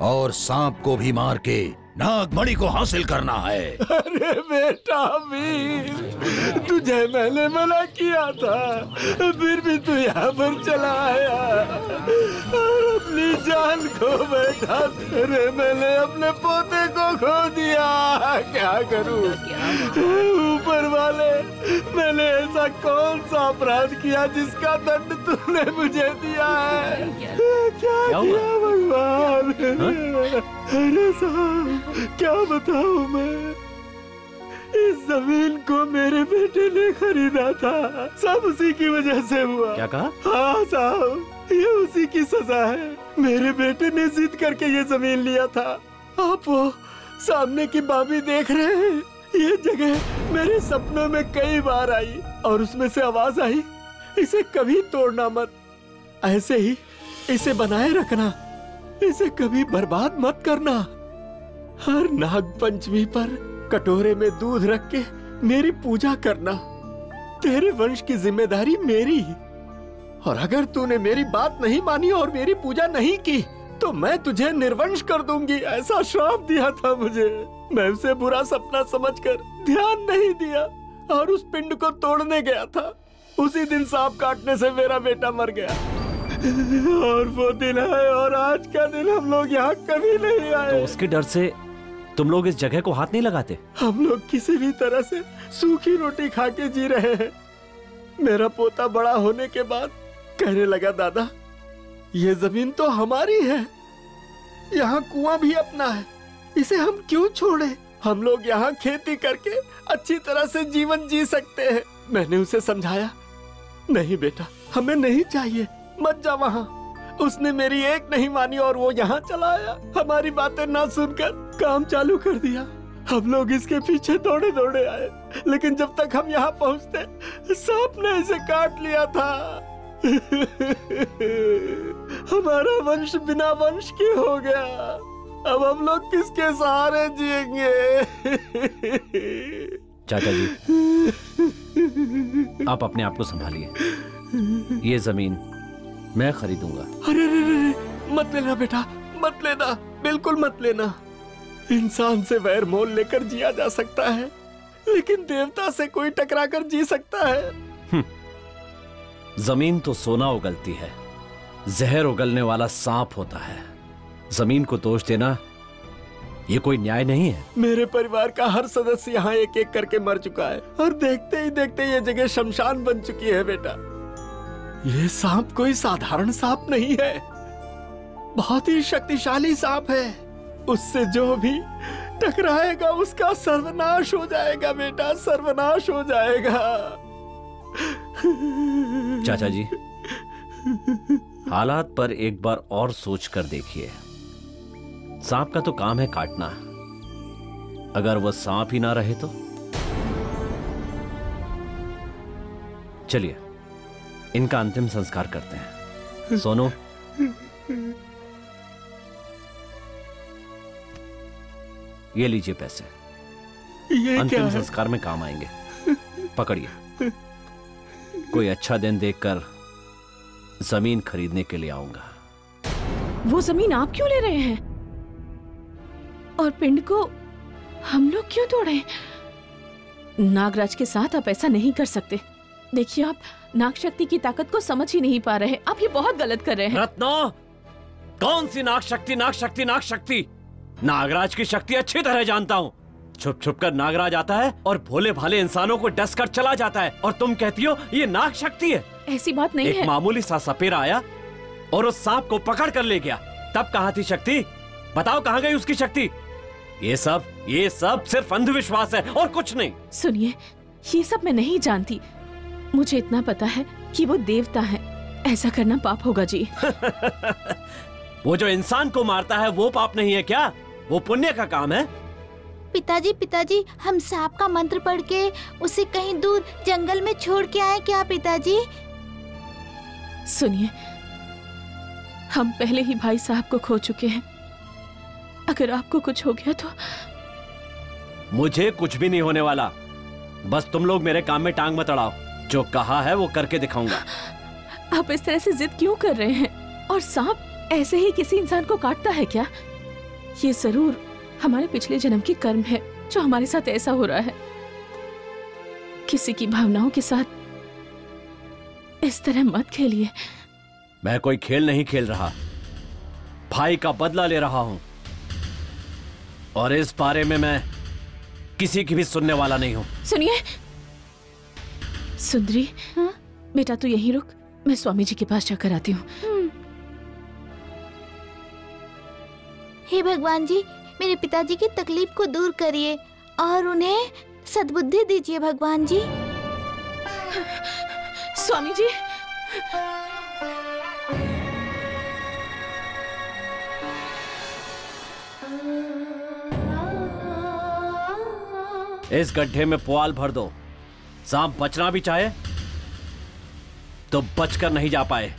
और सांप को भी मार के नागमणि को हासिल करना है। अरे बेटा वीर तुझे मैंने मना किया था। फिर भी तू यहाँ पर चला आया। और अपनी जान खो बैठा तेरे मैंने अपने पोते को खो दिया। क्या करूँ? ऊपर वाले मैंने ऐसा कौन सा अपराध किया जिसका दंड तूने मुझे दिया है? क्या क्या हुआ? किया भगवान? अरे साहब क्या बताऊँ मैं? इस ज़मीन को मेरे बेटे ने खरीदा था। सब उसी की वजह से हुआ। क्या कहा? हाँ साहब ये उसी की सजा है। मेरे बेटे ने जिद करके ये ज़मीन लिया था। आप वो सामने की बाबी देख रहे हैं। ये जगह मेरे सपनों में कई बार आई और उसमें से आवाज़ आई। इसे कभी तोड़ना मत। ऐसे ही इसे बनाए रखना। इसे कभी बर्बाद मत करना। हर नाग पंचमी पर कटोरे में दूध रख के मेरी पूजा करना तेरे वंश की ज़िम्मेदारी मेरी और अगर तूने मेरी बात नहीं मानी और मेरी पूजा नहीं की तो मैं तुझे निर्वंश कर दूँगी, ऐसा श्राप दिया था मुझे। मैं उसे बुरा सपना समझकर ध्यान नहीं दिया और उस पिंड को तोड़ने गया था। उसी दिन सांप काटने से मेरा बेटा मर गया। और वो दिन है और आज का दिन हम लोग यहाँ कभी नहीं आए। तो उसके डर से तुम लोग इस जगह को हाथ नहीं लगाते? हम लोग किसी भी तरह से सूखी रोटी खा के जी रहे हैं। मेरा पोता बड़ा होने के बाद कहने लगा, दादा, ये ज़मीन तो हमारी है। यहाँ कुआँ भी अपना है। इसे हम क्यों छोड़े? हम लोग यहाँ खेती करके अच्छी तरह से जीवन जी सकते हैं। मैंने उसे समझाया, नहीं बेटा, हमें नहीं चाहिए। मत जा वहाँ। उसने मेरी एक नहीं मानी और वो यहाँ चला आया। हमारी बातें ना सुनकर काम चालू कर दिया। हम लोग इसके पीछे दौड़े दौड़े आए। लेकिन जब तक हम यहाँ पहुँचते सांप ने इसे काट लिया था। हमारा वंश बिना वंश के हो गया। अब हम लोग किसके सहारे जिएँगे? चाचा जी, आप अपने आप को संभालिए। ये ज़मीन मैं खरीदूँगा। अरे रे रे रे, मत लेना बेटा मत लेना बिल्कुल मत लेना। इंसान से वैर मोल लेकर जिया जा सकता है लेकिन देवता से कोई टकरा कर जी सकता है। ज़मीन तो सोना उगलती है जहर उगलने वाला सांप होता है। ज़मीन को दोष देना ये कोई न्याय नहीं है। मेरे परिवार का हर सदस्य यहाँ एक एक करके मर चुका है और देखते ही देखते ये जगह शमशान बन चुकी है बेटा। ये सांप कोई साधारण सांप नहीं है। बहुत ही शक्तिशाली सांप है। उससे जो भी टकराएगा, उसका सर्वनाश हो जाएगा, बेटा, सर्वनाश हो जाएगा। चाचा जी, हालात पर एक बार और सोच कर देखिए। सांप का तो काम है काटना। अगर वह सांप ही ना रहे तो? चलिए। इनका अंतिम संस्कार करते हैं। सोनू। ये लीजिए पैसे। ये क्या अंतिम है? संस्कार में काम आएँगे। पकड़िए। कोई अच्छा दिन देखकर ज़मीन खरीदने के लिए आऊँगा। वो ज़मीन आप क्यों ले रहे हैं? और पिंड को हम लोग क्यों तोड़े? नागराज के साथ आप ऐसा नहीं कर सकते। देखिए आप नाग शक्ति की ताकत को समझ ही नहीं पा रहे। आप ये बहुत गलत कर रहे हैं। रत्नो कौन सी नाग शक्ति नाग शक्ति नाग शक्ति नागराज की शक्ति अच्छी तरह जानता हूँ। छुप छुप कर नागराज आता है और भोले भाले इंसानों को डस कर चला जाता है। और तुम कहती हो ये नाग शक्ति है। ऐसी बात नहीं एक है। मामूली सा सपेरा आया और उस सांप को पकड़ कर ले गया। तब कहाँ थी शक्ति? बताओ कहाँ गई उसकी शक्ति? ये सब ये सब सिर्फ़ अंधविश्वास है और कुछ नहीं। सुनिए ये सब मैं नहीं जानती। मुझे इतना पता है कि वो देवता है। ऐसा करना पाप होगा जी। वो जो इंसान को मारता है वो पाप नहीं है क्या? वो पुण्य का काम है? पिताजी पिताजी हम सांप का मंत्र पढ़ के उसे कहीं दूर जंगल में छोड़ के आए क्या पिताजी? सुनिए हम पहले ही भाई साहब को खो चुके हैं। अगर आपको कुछ हो गया तो मुझे कुछ भी नहीं होने वाला। बस तुम लोग मेरे काम में टांग मत अड़ाओ। जो कहा है वो करके दिखाऊँगा। आप इस तरह से जिद क्यों कर रहे हैं? और सांप ऐसे ही किसी इंसान को काटता है क्या? ये ज़रूर हमारे पिछले जन्म की कर्म है जो हमारे साथ ऐसा हो रहा है। किसी की भावनाओं के साथ इस तरह मत खेलिए। मैं कोई खेल नहीं खेल रहा। भाई का बदला ले रहा हूँ। और इस बारे में मैं किसी की भी सुनने वाला नहीं हूँ। सुनिए सुंदरी बेटा तू यहीं रुक। मैं स्वामी जी के पास जाकर आती हूँ। हे भगवान जी मेरे पिताजी की तकलीफ़ को दूर करिए और उन्हें सद्बुद्धि दीजिए भगवान जी। स्वामी जी इस गड्ढे में पुआल भर दो। सांप बचना भी चाहे तो बचकर नहीं जा पाए।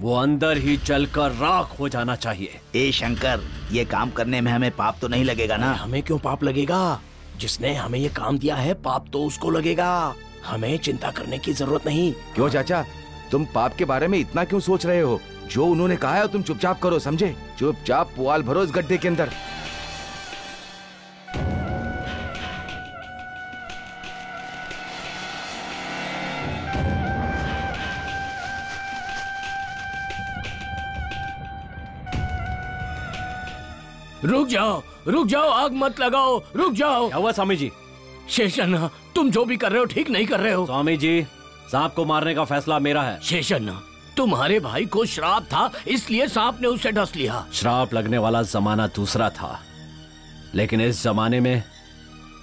वो अंदर ही जलकर राख हो जाना चाहिए। ए शंकर ये काम करने में हमें पाप तो नहीं लगेगा ना? हमें क्यों पाप लगेगा? जिसने हमें ये काम दिया है पाप तो उसको लगेगा। हमें चिंता करने की ज़रूरत नहीं। क्यों चाचा? तुम पाप के बारे में इतना क्यों सोच रहे हो? जो उन्होंने कहा है तुम चुपचाप करो समझे? चुपचाप पुआल भरो इस गड्ढे के अंदर। रुक जाओ रुक जाओ आग मत लगाओ रुक जाओ। क्या हुआ स्वामी जी शेषन तुम जो भी कर रहे हो ठीक नहीं कर रहे हो। स्वामी जी सांप को मारने का फैसला मेरा है। शेषन्ना तुम्हारे भाई को श्राप था इसलिए सांप ने उसे डस लिया। श्राप लगने वाला जमाना दूसरा था लेकिन इस जमाने में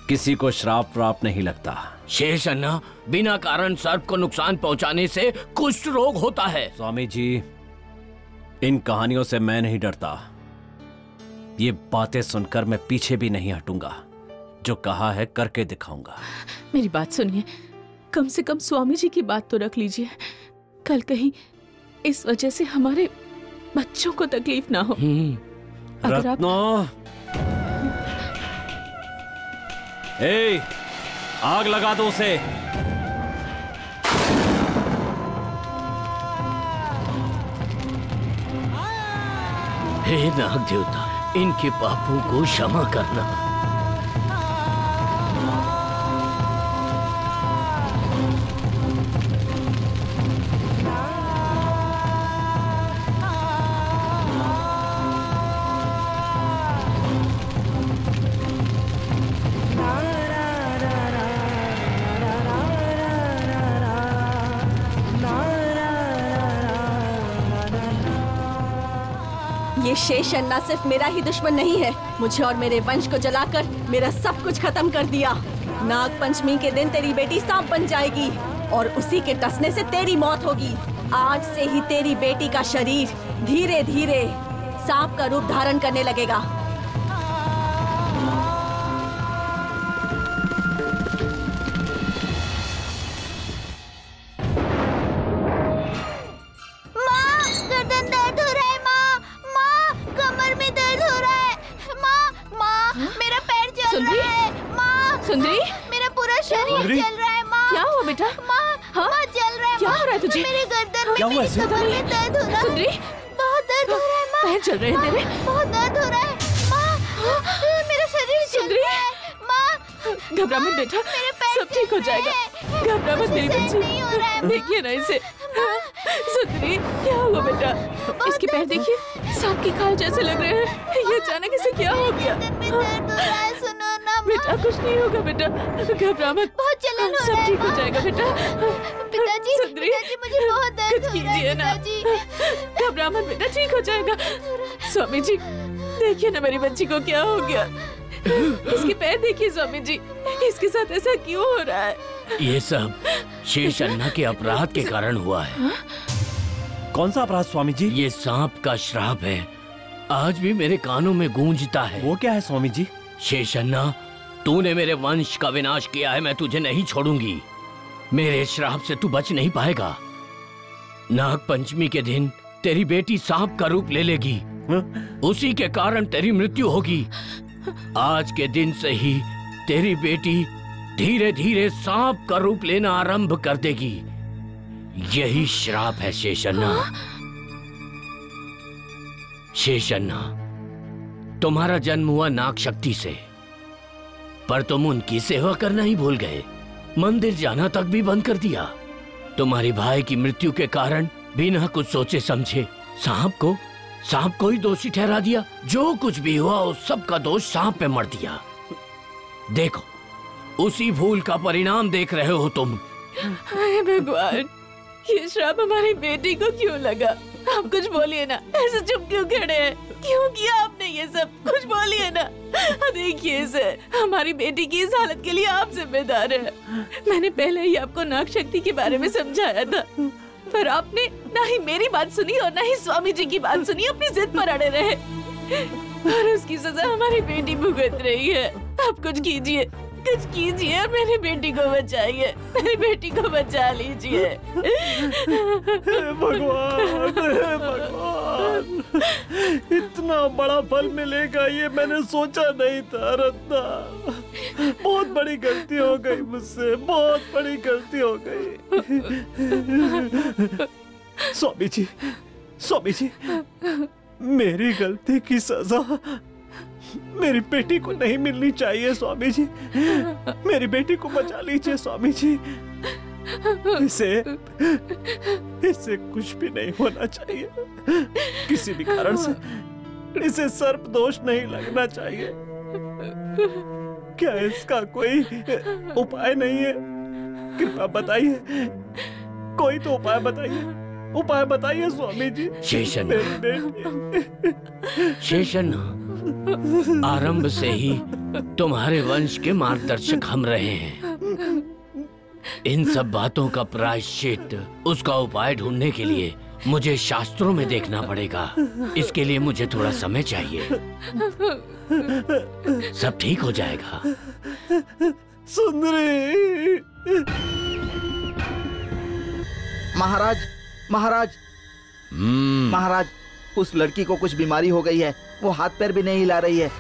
किसी को श्राप व्राप नहीं लगता। शेष अन्ना बिना कारण सर्प को नुकसान पहुँचाने से कुष्ठ रोग होता है। स्वामी जी इन कहानियों से मैं नहीं डरता। ये बातें सुनकर मैं पीछे भी नहीं हटूँगा। जो कहा है करके दिखाऊँगा। मेरी बात सुनिए। कम से कम स्वामी जी की बात तो रख लीजिए। कल कहीं इस वजह से हमारे बच्चों को तकलीफ़ ना हो। अगर आप ए, आग लगा दो उसे। हे नाग देवता इनके पापों को क्षमा करना। शेष अन्ना सिर्फ़ मेरा ही दुश्मन नहीं है। मुझे और मेरे वंश को जलाकर मेरा सब कुछ खत्म कर दिया। नाग पंचमी के दिन तेरी बेटी सांप बन जाएगी और उसी के टसने से तेरी मौत होगी। आज से ही तेरी बेटी का शरीर धीरे धीरे सांप का रूप धारण करने लगेगा। देखिए ना इसे। सुंदरी क्या हुआ बेटा? इसके पैर देखिए सांप की खाल जैसे लग रहे हैं। ये अचानक इसे क्या हो गया? सुनो ना बेटा कुछ नहीं होगा बेटा। घबरा मत बहुत जलन हो रहा है ठीक हो जाएगा बेटा। पिताजी सुंदरी पिताजी मुझे बहुत दर्द हो रहा है ना। पिताजी। घबरा मत बेटा ठीक हो जाएगा। स्वामी जी देखिए ना मेरी बच्ची को क्या हो गया। इसके पैर देखिए स्वामी जी इसके साथ ऐसा क्यों हो रहा है? ये सब शेष अन्ना के अपराध के कारण हुआ है। कौन सा अपराध स्वामी जी ये सांप का श्राप है। आज भी मेरे कानों में गूंजता है। वो क्या है स्वामी जी शेष अन्ना तूने मेरे वंश का विनाश किया है मैं तुझे नहीं छोड़ूँगी। मेरे श्राप से तू बच नहीं पाएगा। नाग पंचमी के दिन तेरी बेटी सांप का रूप ले लेगी। उसी के कारण तेरी मृत्यु होगी। आज के दिन से ही तेरी बेटी धीरे धीरे सांप का रूप लेना आरंभ कर देगी। यही श्राप है शेषन्ना। शेषन्ना तुम्हारा जन्म हुआ नाग शक्ति से पर तुम उनकी सेवा करना ही भूल गए। मंदिर जाना तक भी बंद कर दिया। तुम्हारे भाई की मृत्यु के कारण बिना कुछ सोचे समझे। सांप को सांप को ही दोषी ठहरा दिया। जो कुछ भी हुआ उस सब का दोष सांप पे मर दिया। देखो उसी भूल का परिणाम देख रहे हो तुम। हाय भगवान, ये श्राप हमारी बेटी को क्यों लगा? आप कुछ बोलिए ना, ऐसे चुप क्यों खड़े हैं? क्यों किया आपने ये सब? कुछ बोलिए ना। देखिए इसे हमारी बेटी की इस हालत के लिए आप जिम्मेदार है। मैंने पहले ही आपको नाग शक्ति के बारे में समझाया था, पर आपने ना ही मेरी बात सुनी और ना ही स्वामी जी की बात सुनी, अपनी जिद पर अड़े रहे। और उसकी सजा हमारी बेटी भुगत रही है। आप कुछ कीजिए। कुछ कीजिए मेरी बेटी को बचाइए। मेरी बेटी को बचा लीजिए। भगवान भगवान। इतना बड़ा फल मिलेगा, ये मैंने सोचा नहीं था, रत्ना। बहुत बड़ी गलती हो गई मुझसे, बहुत बड़ी गलती हो गई। स्वामी जी स्वामी जी, मेरी गलती की सजा मेरी बेटी को नहीं मिलनी चाहिए स्वामी जी मेरी बेटी को बचा लीजिए स्वामी जी इसे इसे कुछ भी नहीं होना चाहिए। किसी भी कारण से इसे सर्प दोष नहीं लगना चाहिए। क्या इसका कोई उपाय नहीं है? कृपा बताइए। कोई तो उपाय बताइए। उपाय बताइए स्वामी जी शेषन। शेषन आरंभ से ही तुम्हारे वंश के मार्गदर्शक हम रहे हैं। इन सब बातों का प्रायश्चित उसका उपाय ढूँढने के लिए मुझे शास्त्रों में देखना पड़ेगा। इसके लिए मुझे थोड़ा समय चाहिए। सब ठीक हो जाएगा। सुंदरी। महाराज महाराज। महाराज उस लड़की को कुछ बीमारी हो गई है। वो हाथ पैर भी नहीं हिला रही है।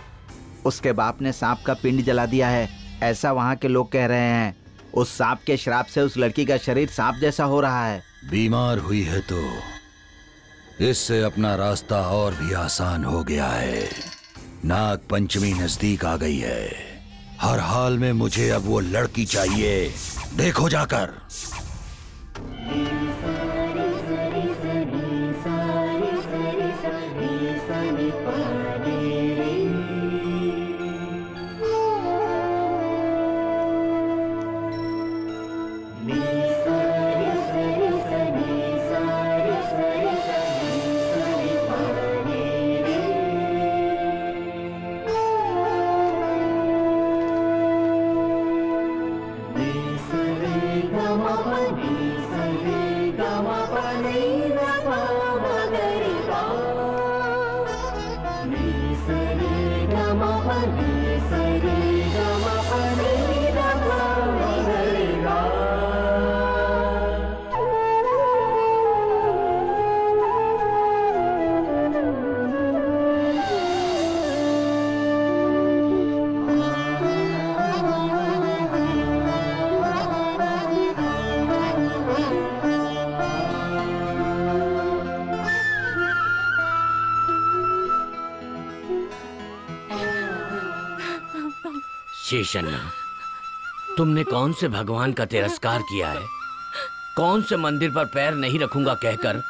उसके बाप ने सांप का पिंड जला दिया है। ऐसा वहाँ के लोग कह रहे हैं। उस सांप के श्राप से उस लड़की का शरीर सांप जैसा हो रहा है। बीमार हुई है तो इससे अपना रास्ता और भी आसान हो गया है। नाग पंचमी नज़दीक आ गई है। हर हाल में मुझे अब वो लड़की चाहिए। देखो जाकर। शेषन्ना तुमने कौन से भगवान का तिरस्कार किया है? कौन से मंदिर पर पैर नहीं रखूँगा कहकर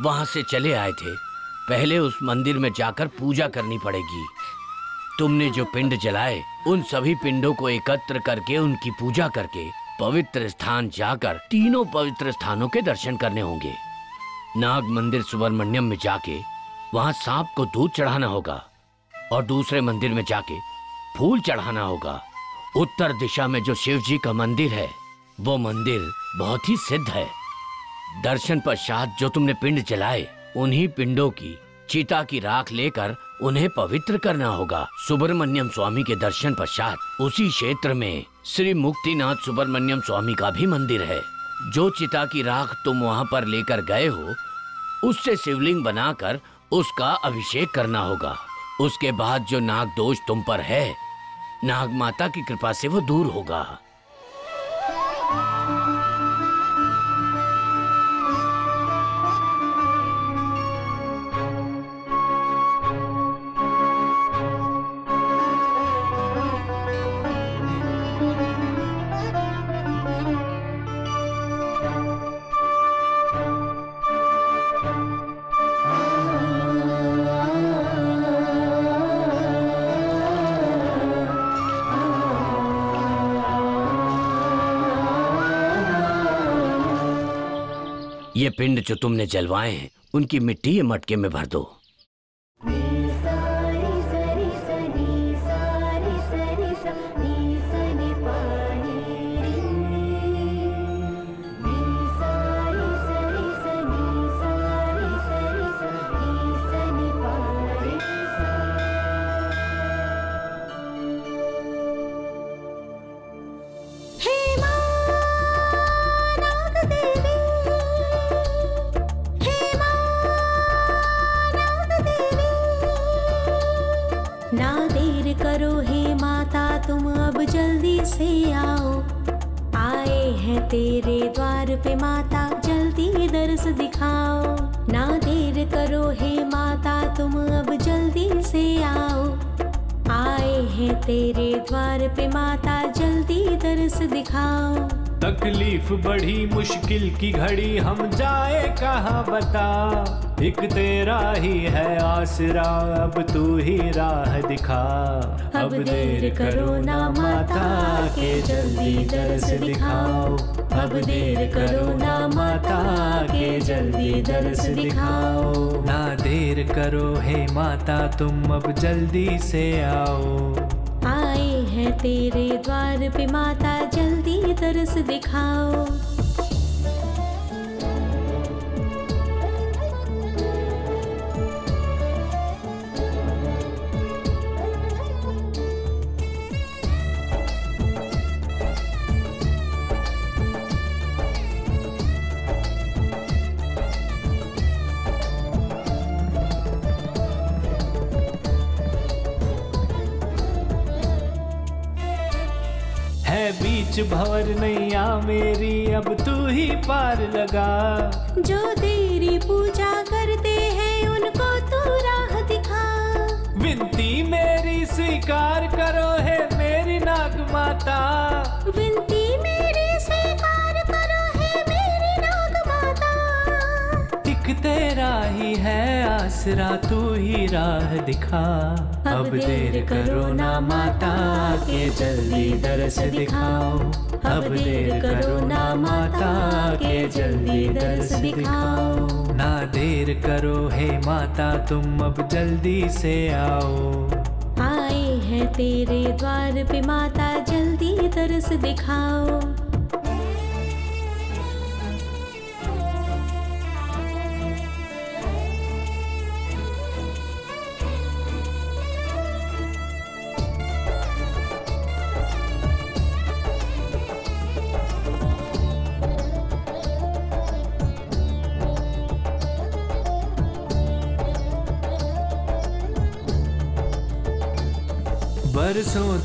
वहाँ से चले आए थे? पहले उस मंदिर में जाकर पूजा करनी पड़ेगी। तुमने जो पिंड जलाए, उन सभी पिंडों को एकत्र करके उनकी पूजा करके पवित्र स्थान जाकर तीनों पवित्र स्थानों के दर्शन करने होंगे। नाग मंदिर सुब्रमण्यम में जाके वहाँ सांप को दूध चढ़ाना होगा और दूसरे मंदिर में जाके फूल चढ़ाना होगा। उत्तर दिशा में जो शिव जी का मंदिर है, वो मंदिर बहुत ही सिद्ध है। दर्शन पश्चात जो तुमने पिंड जलाए, उन्हीं पिंडों की, चिता की राख लेकर उन्हें पवित्र करना होगा। सुब्रमण्यम स्वामी के दर्शन पश्चात, उसी क्षेत्र में श्री मुक्तिनाथ सुब्रमण्यम स्वामी का भी मंदिर है। जो चिता की राख तुम वहाँ पर लेकर गए हो, उससे शिवलिंग बनाकर उसका अभिषेक करना होगा। उसके बाद जो नाग दोष तुम पर है नाग माता की कृपा से वो दूर होगा। पिंड जो तुमने जलवाए हैं उनकी मिट्टी ये मटके में भर दो। मुश्किल की घड़ी हम जाए कहाँ बता? एक तेरा ही है आसरा अब तू ही राह दिखा। अब देर करो ना माता के जल्दी दर्श दिखाओ। अब देर करो ना माता के जल्दी दर्श दिखाओ। ना देर करो हे माता तुम अब जल्दी से आओ। आए हैं तेरे द्वार पे माता जल्दी दर्श दिखाओ। भंवर नैया मेरी अब तू ही पार लगा। जो तेरी पूजा करते हैं उनको तू राह दिखा। विनती मेरी स्वीकार करो है मेरी नाग माता। विनती मेरी स्वीकार करो है मेरी नाग माता। एक तेरा ही है आसरा तू ही राह दिखा। अब देर करो ना माता के, जल्दी दर्श दिखाओ। अब देर करो ना माता के, जल्दी दर्श दिखाओ। ना देर करो हे माता, तुम अब जल्दी से आओ। आए हैं तेरे द्वार पे माता, जल्दी दर्श दिखाओ।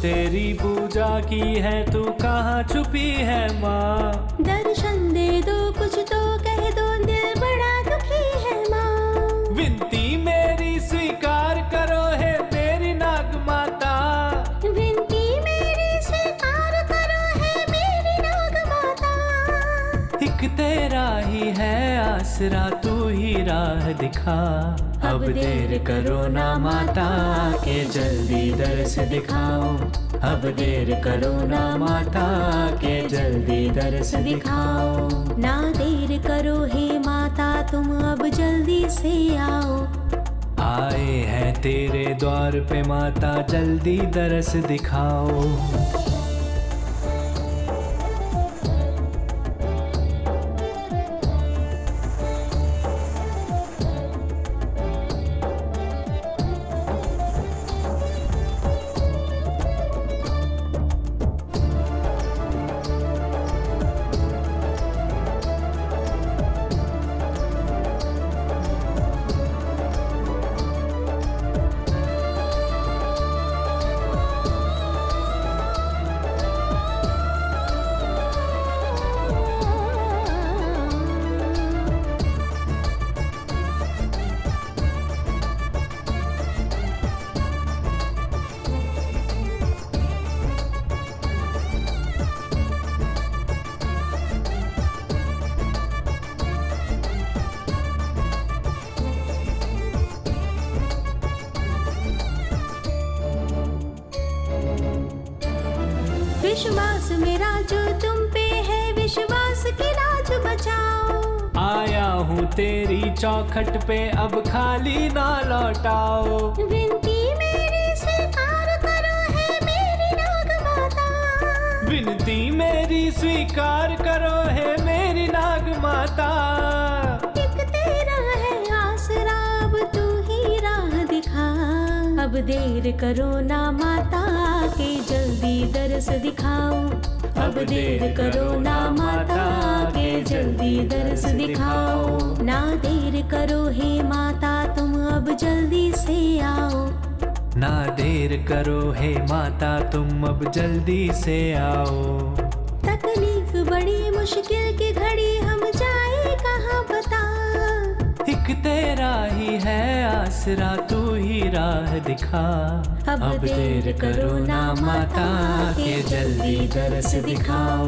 तेरी पूजा की है तू कहाँ छुपी है माँ? दर्शन दे दो कुछ तो कह दो दिल बड़ा दुखी है माँ। विनती मेरी स्वीकार करो है मेरी नाग माता। विनती मेरी स्वीकार करो है मेरी नाग माता। एक तेरा ही है आसरा तू ही राह दिखा। अब देर करो ना माता के जल्दी दर्श दिखाओ अब देर करो ना माता के जल्दी दर्श दिखाओ ना देर करो हे माता तुम अब जल्दी से आओ। आए हैं तेरे द्वार पे माता जल्दी दरस दिखाओ अब जल्दी से आओ। तकलीफ़ बड़ी मुश्किल की घड़ी हम जाए कहाँ बता एक तेरा ही है आसरा तू ही राह दिखा। अब देर करो ना माता, के जल्दी दरस दिखाओ।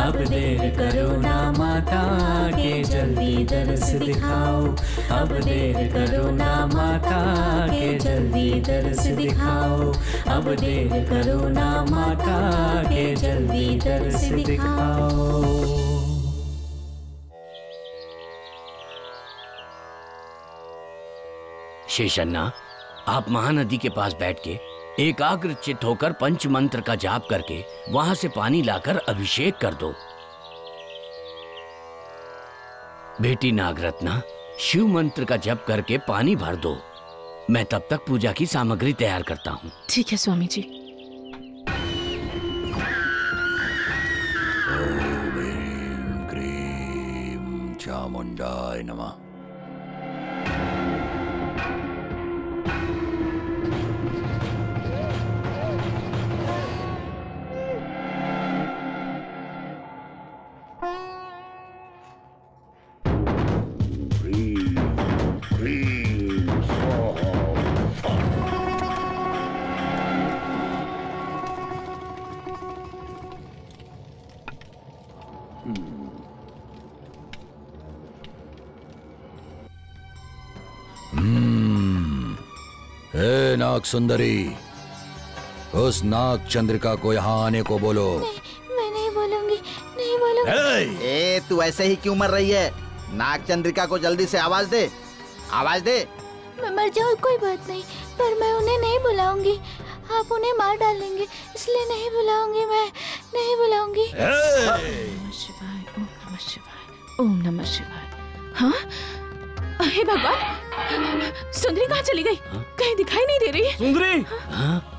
अब देर करो ना माता, के जल्दी दरस दिखाओ। अब देर करो ना माता, के जल्दी दरस दिखाओ। अब देर करो ना माता, के जल्दी दरस दिखाओ। शेषन्ना, आप महानदी के पास बैठ के एकाग्र चित होकर पंच मंत्र का जाप करके वहाँ से पानी लाकर अभिषेक कर दो। बेटी नागरत्ना शिव मंत्र का जप करके पानी भर दो। मैं तब तक पूजा की सामग्री तैयार करता हूँ। ठीक है स्वामी जी। चामुंडाय नमः। नाग सुंदरी उस नाग चंद्रिका को यहाँ आने को बोलो। मैं मैं नहीं बोलूँगी नहीं बोलूँगी। ए तू ऐसे ही क्यों मर रही है? नाग चंद्रिका को जल्दी से आवाज़ दे। आवाज़ दे। मैं मर जाऊँ कोई बात नहीं पर मैं उन्हें नहीं बुलाऊँगी। आप उन्हें मार डालेंगे इसलिए नहीं बुलाऊँगी मैं नहीं बुलाऊँगी। शिवाय ओम नमः शिवाय ओम नमः शिवाय। हाँ? हे भगवान सुंदरी कहाँ चली गई? कहीं दिखाई नहीं दे रही। सुंदरी!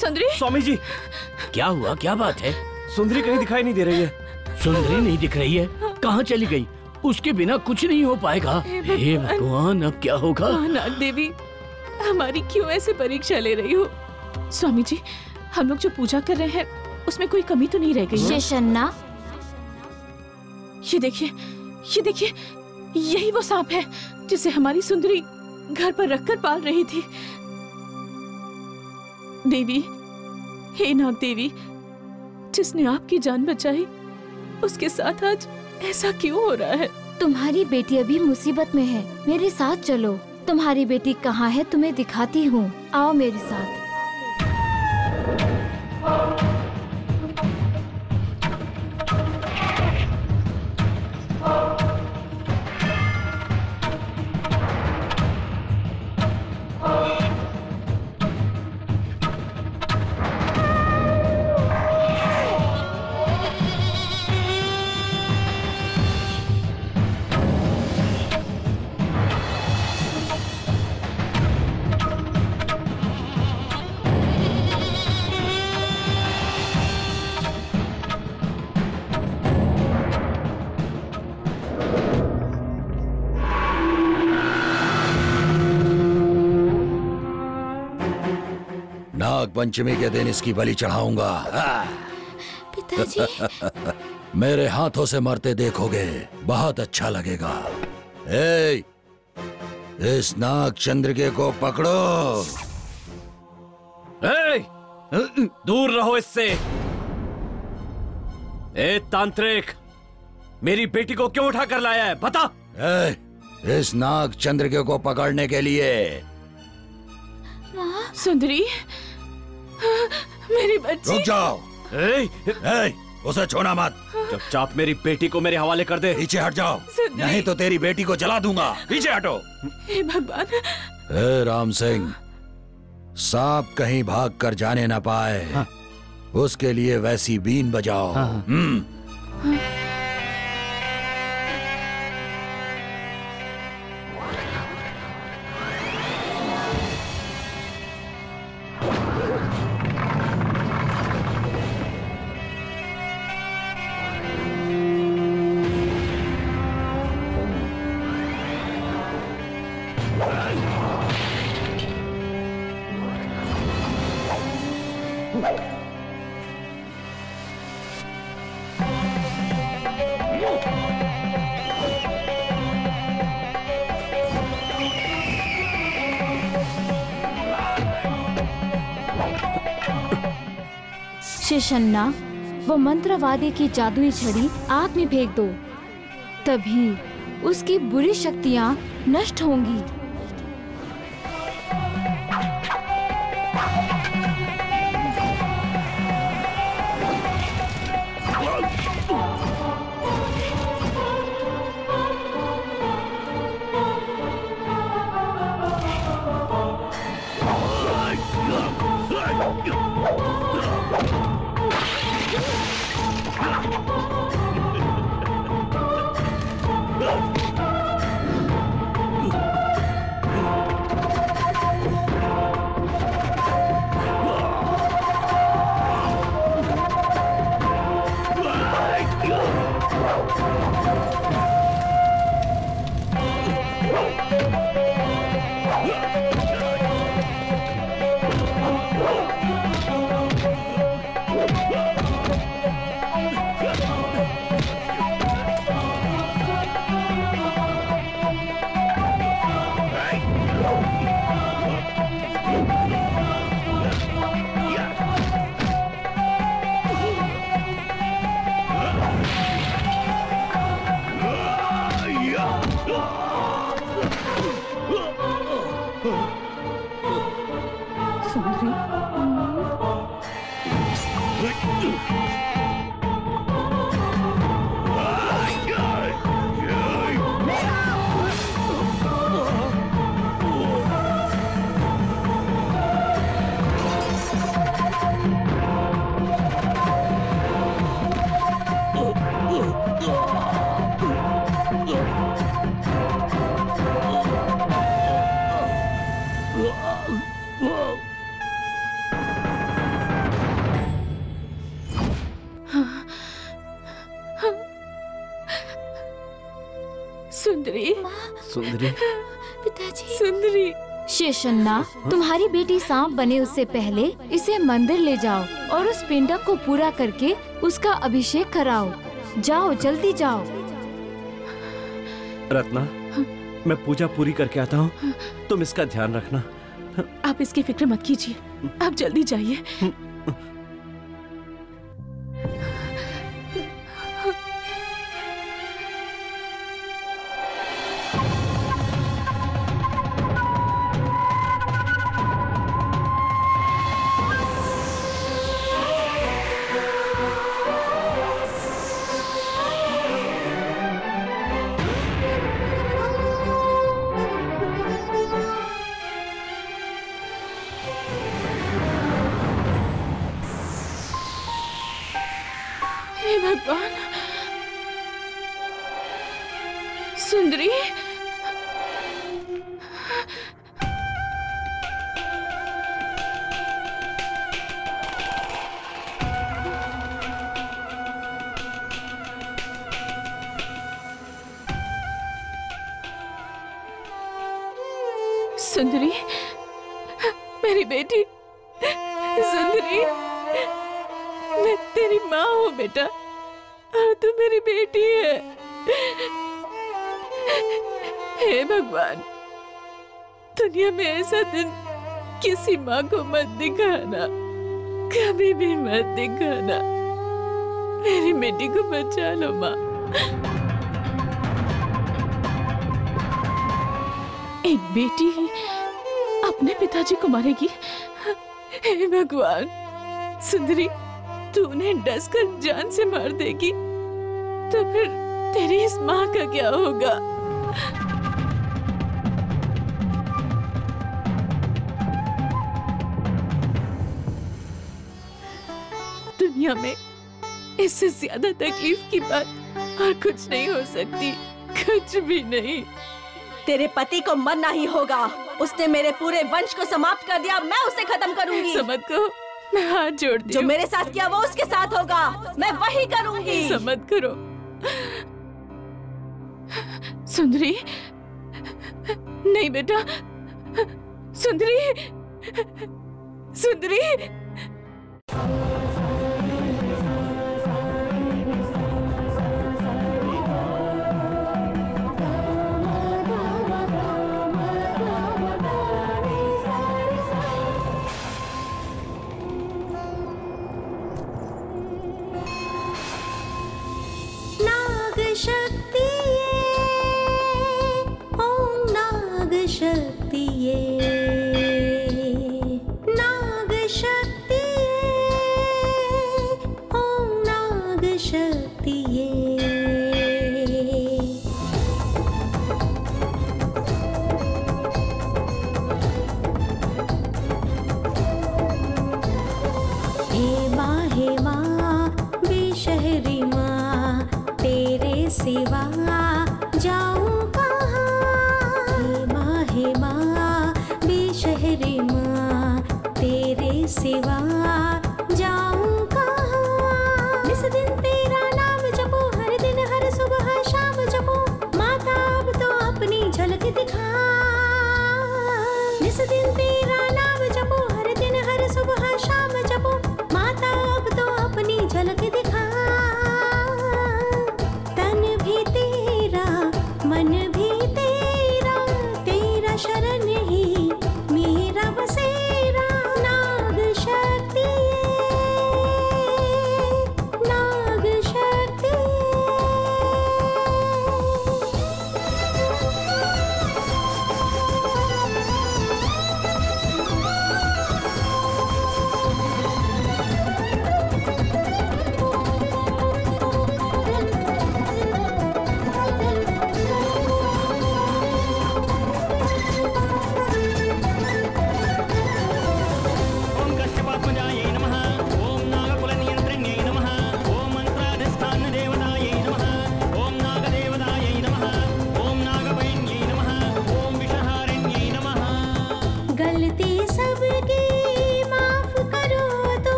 सुंदरी? स्वामी जी क्या हुआ? क्या बात है? सुंदरी कहीं दिखाई नहीं दे रही है। सुंदरी नहीं दिख रही है? कहाँ चली गई? उसके बिना कुछ नहीं हो पाएगा। हे हे भगवान। अब क्या होगा? हाँ, नाग देवी हमारी क्यों ऐसे परीक्षा ले रही हो? स्वामी जी हम लोग जो पूजा कर रहे हैं उसमें कोई कमी तो नहीं रह गई है? ये देखिए ये देखिए यही वो सांप है, जिसे हमारी सुंदरी घर पर रखकर पाल रही थी। देवी, हे नाग देवी, जिसने आपकी जान बचाई, उसके साथ आज ऐसा क्यों हो रहा है? तुम्हारी बेटी अभी मुसीबत में है, मेरे साथ चलो। तुम्हारी बेटी कहाँ है, तुम्हें दिखाती हूँ। आओ मेरे साथ। पंचमी के दिन इसकी बलि चढ़ाऊँगा। पिताजी। मेरे हाथों से मरते देखोगे बहुत अच्छा लगेगा। ए, इस नाग चंद्रिके को पकड़ो। ए, दूर रहो इससे। ए तांत्रिक मेरी बेटी को क्यों उठा कर लाया है? बता। ए, इस नाग चंद्रिके को पकड़ने के लिए। सुंदरी मेरी बच्ची। रुक जाओ। ए, ए, उसे छोड़ा मत। चुपचाप मेरी बेटी को मेरे हवाले कर दे। पीछे हट जाओ। नहीं तो तेरी बेटी को जला दूँगा। पीछे हटो। हे भगवान। ए राम सिंह सांप कहीं भाग कर जाने ना पाए। उसके लिए वैसी बीन बजाओ। हम्म। शेषन्ना वो मंत्रवादी की जादुई छड़ी आग में फेंक दो। तभी उसकी बुरी शक्तियाँ नष्ट होंगी। तुम्हारी बेटी सांप बने उससे पहले इसे मंदिर ले जाओ और उस पिंडक को पूरा करके उसका अभिषेक कराओ। जाओ जल्दी जाओ। रत्ना मैं पूजा पूरी करके आता हूँ। तुम इसका ध्यान रखना। आप इसकी फ़िक्र मत कीजिए। आप जल्दी जाइए। मैं तेरी माँ हो बेटा। और तू मेरी बेटी है। हे भगवान, दुनिया में ऐसा दिन किसी माँ को मत दिखाना। कभी भी मत दिखाना। मेरी बेटी को बचा लो माँ। एक बेटी ही अपने पिताजी को मारेगी। हे भगवान, सुंदरी। तू उन्हें डस कर जान से मार देगी तो फिर तेरी इस माँ का क्या होगा? दुनिया में इससे ज़्यादा तकलीफ़ की बात और कुछ नहीं हो सकती कुछ भी नहीं। तेरे पति को मरना ही होगा। उसने मेरे पूरे वंश को समाप्त कर दिया मैं उसे खत्म करूँगी। समझ को मैं हाथ जोड़ती जो मेरे साथ किया वो उसके साथ होगा। मैं वही करूँगी। समझ करो। सुंदरी। नहीं बेटा। सुंदरी। सुंदरी।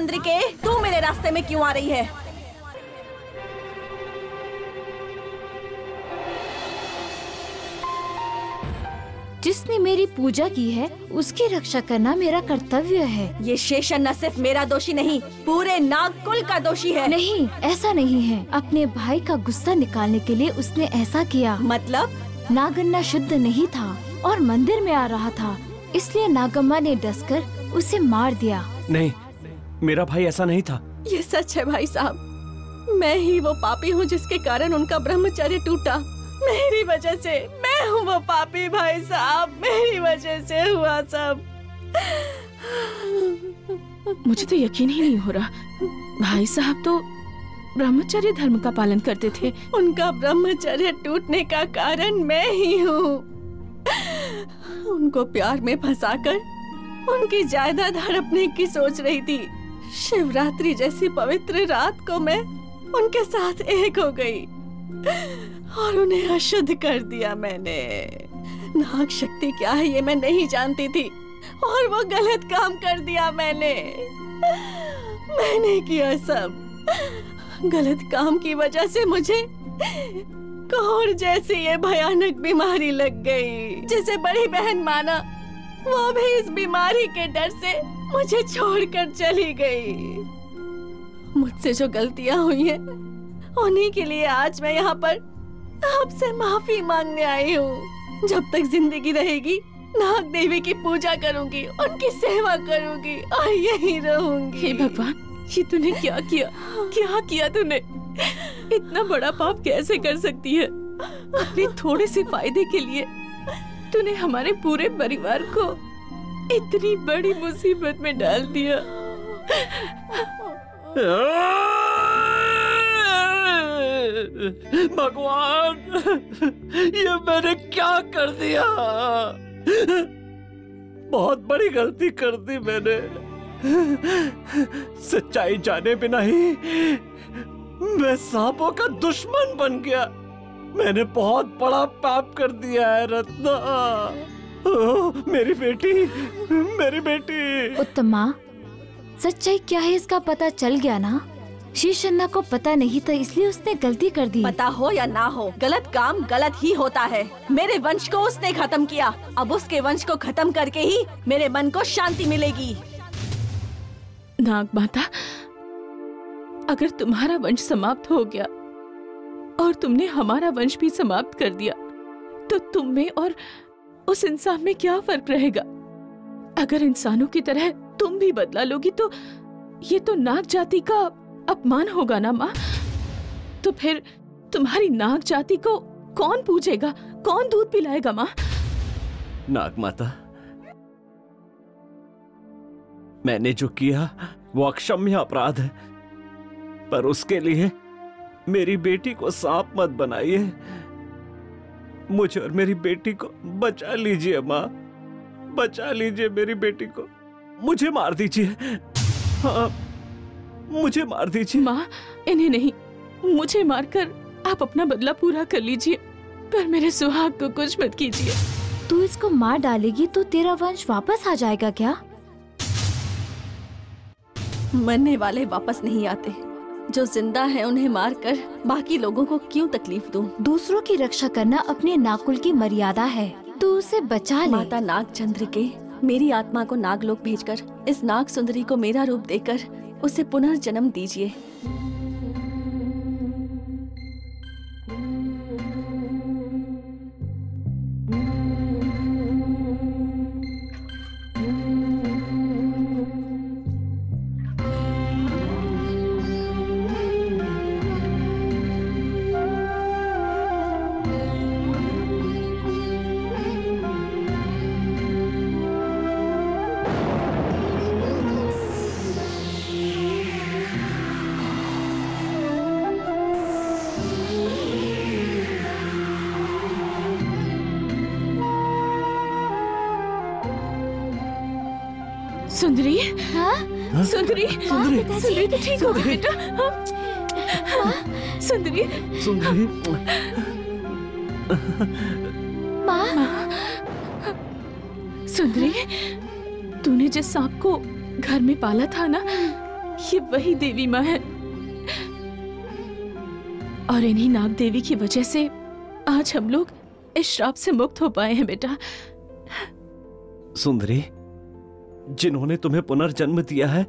नागचंद्रिके तू मेरे रास्ते में क्यों आ रही है? जिसने मेरी पूजा की है उसकी रक्षा करना मेरा कर्तव्य है। ये शेषन न सिर्फ़ मेरा दोषी नहीं पूरे नागकुल का दोषी है। नहीं ऐसा नहीं है। अपने भाई का गुस्सा निकालने के लिए उसने ऐसा किया। मतलब? नागन्ना शुद्ध नहीं था और मंदिर में आ रहा था इसलिए नागम्मा ने डसकर उसे मार दिया। नहीं मेरा भाई ऐसा नहीं था। ये सच है भाई साहब। मैं ही वो पापी हूँ जिसके कारण उनका ब्रह्मचर्य टूटा। मेरी वजह से मैं हूँ वो पापी भाई साहब। मेरी वजह से हुआ सब। मुझे तो यकीन ही नहीं हो रहा। भाई साहब तो ब्रह्मचर्य धर्म का पालन करते थे। उनका ब्रह्मचर्य टूटने का कारण मैं ही हूँ। उनको प्यार में फंसाकर उनकी जायदाद हड़पने की सोच रही थी। शिवरात्रि जैसी पवित्र रात को मैं उनके साथ एक हो गई और उन्हें अशुद्ध कर दिया मैंने। नाग शक्ति क्या है ये मैं नहीं जानती थी और वो गलत काम कर दिया मैंने। मैंने किया सब। गलत काम की वजह से मुझे कोहर जैसी ये भयानक बीमारी लग गई, जिसे बड़ी बहन माना वो भी इस बीमारी के डर से मुझे छोड़कर चली गई। मुझसे जो गलतियाँ हुई हैं, उन्हीं के लिए आज मैं यहाँ पर आपसे माफ़ी मांगने आई हूँ। जब तक ज़िंदगी रहेगी, नाग देवी की पूजा करूँगी, उनकी सेवा करूँगी, और यही रहूँगी। हे भगवान, ये तूने क्या किया? क्या किया तूने? इतना बड़ा पाप कैसे कर सकती है? अपने थोड़े से फ़ायदे के लिए तूने हमारे पूरे परिवार को इतनी बड़ी मुसीबत में डाल दिया। भगवान, ये मैंने क्या कर दिया? बहुत बड़ी गलती कर दी मैंने। सच्चाई जाने बिना ही मैं सांपों का दुश्मन बन गया। मैंने बहुत बड़ा पाप कर दिया है रत्ना। ओ, मेरी बेटी मेरी बेटी। उत्तमा सच्चाई क्या है इसका पता चल गया ना? शीशन्ना को पता नहीं था इसलिए उसने गलती कर दी। पता हो या ना हो गलत काम गलत ही होता है। मेरे वंश को उसने खत्म किया। अब उसके वंश को खत्म करके ही मेरे मन को शांति मिलेगी। नाग माता अगर तुम्हारा वंश समाप्त हो गया और तुमने हमारा वंश भी समाप्त कर दिया तो तुम में और उस इंसान में क्या फ़र्क रहेगा? अगर इंसानों की तरह तुम भी बदला लोगी तो ये तो नाग जाति का अपमान होगा ना, माँ? तो फिर तुम्हारी नाग जाति को कौन पूजेगा? कौन दूध पिलाएगा, माँ? नाग माता मैंने जो किया, वो अक्षम्य अपराध है, पर उसके लिए मेरी बेटी को सांप मत बनाइए। मुझे और मेरी बेटी को बचा लीजिए माँ। बचा लीजिए मेरी बेटी को। मुझे मार दीजिए। हाँ मुझे मार दीजिए। माँ इन्हें नहीं। मुझे मारकर आप अपना बदला पूरा कर लीजिए पर मेरे सुहाग को कुछ मत कीजिए। तू इसको मार डालेगी तो तेरा वंश वापस आ जाएगा क्या? मरने वाले वापस नहीं आते। जो ज़िंदा है उन्हें मारकर बाकी लोगों को क्यों तकलीफ़ दूँ? दूसरों की रक्षा करना अपने नाकुल की मर्यादा है। तू उसे बचा ले। माता नाग चंद्र के मेरी आत्मा को नागलोक भेजकर इस नाग सुंदरी को मेरा रूप देकर उसे पुनर्जन्म दीजिए। सुंदरी सुंदरी। तो ठीक हो गई बेटा। हाँ? सुंदरी। सुंदरी। माँ। सुंदरी तूने जिस सांप को घर में पाला था ना ये वही देवी माँ है। और इन्हीं नाग देवी की वजह से आज हम लोग इस श्राप से मुक्त हो पाए हैं बेटा। सुंदरी जिन्होंने तुम्हें पुनर्जन्म दिया है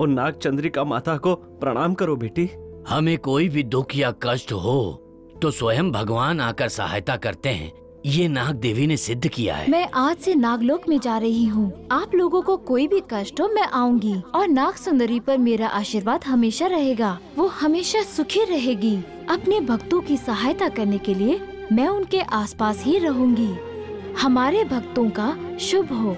उन नाग चंद्रिका माता को प्रणाम करो बेटी। हमें कोई भी दुख या कष्ट हो तो स्वयं भगवान आकर सहायता करते हैं। ये नाग देवी ने सिद्ध किया है। मैं आज से नागलोक में जा रही हूँ। आप लोगों को कोई भी कष्ट हो मैं आऊँगी। और नाग सुंदरी पर मेरा आशीर्वाद हमेशा रहेगा। वो हमेशा सुखी रहेगी। अपने भक्तों की सहायता करने के लिए मैं उनके आसपास ही रहूँगी। हमारे भक्तों का शुभ हो।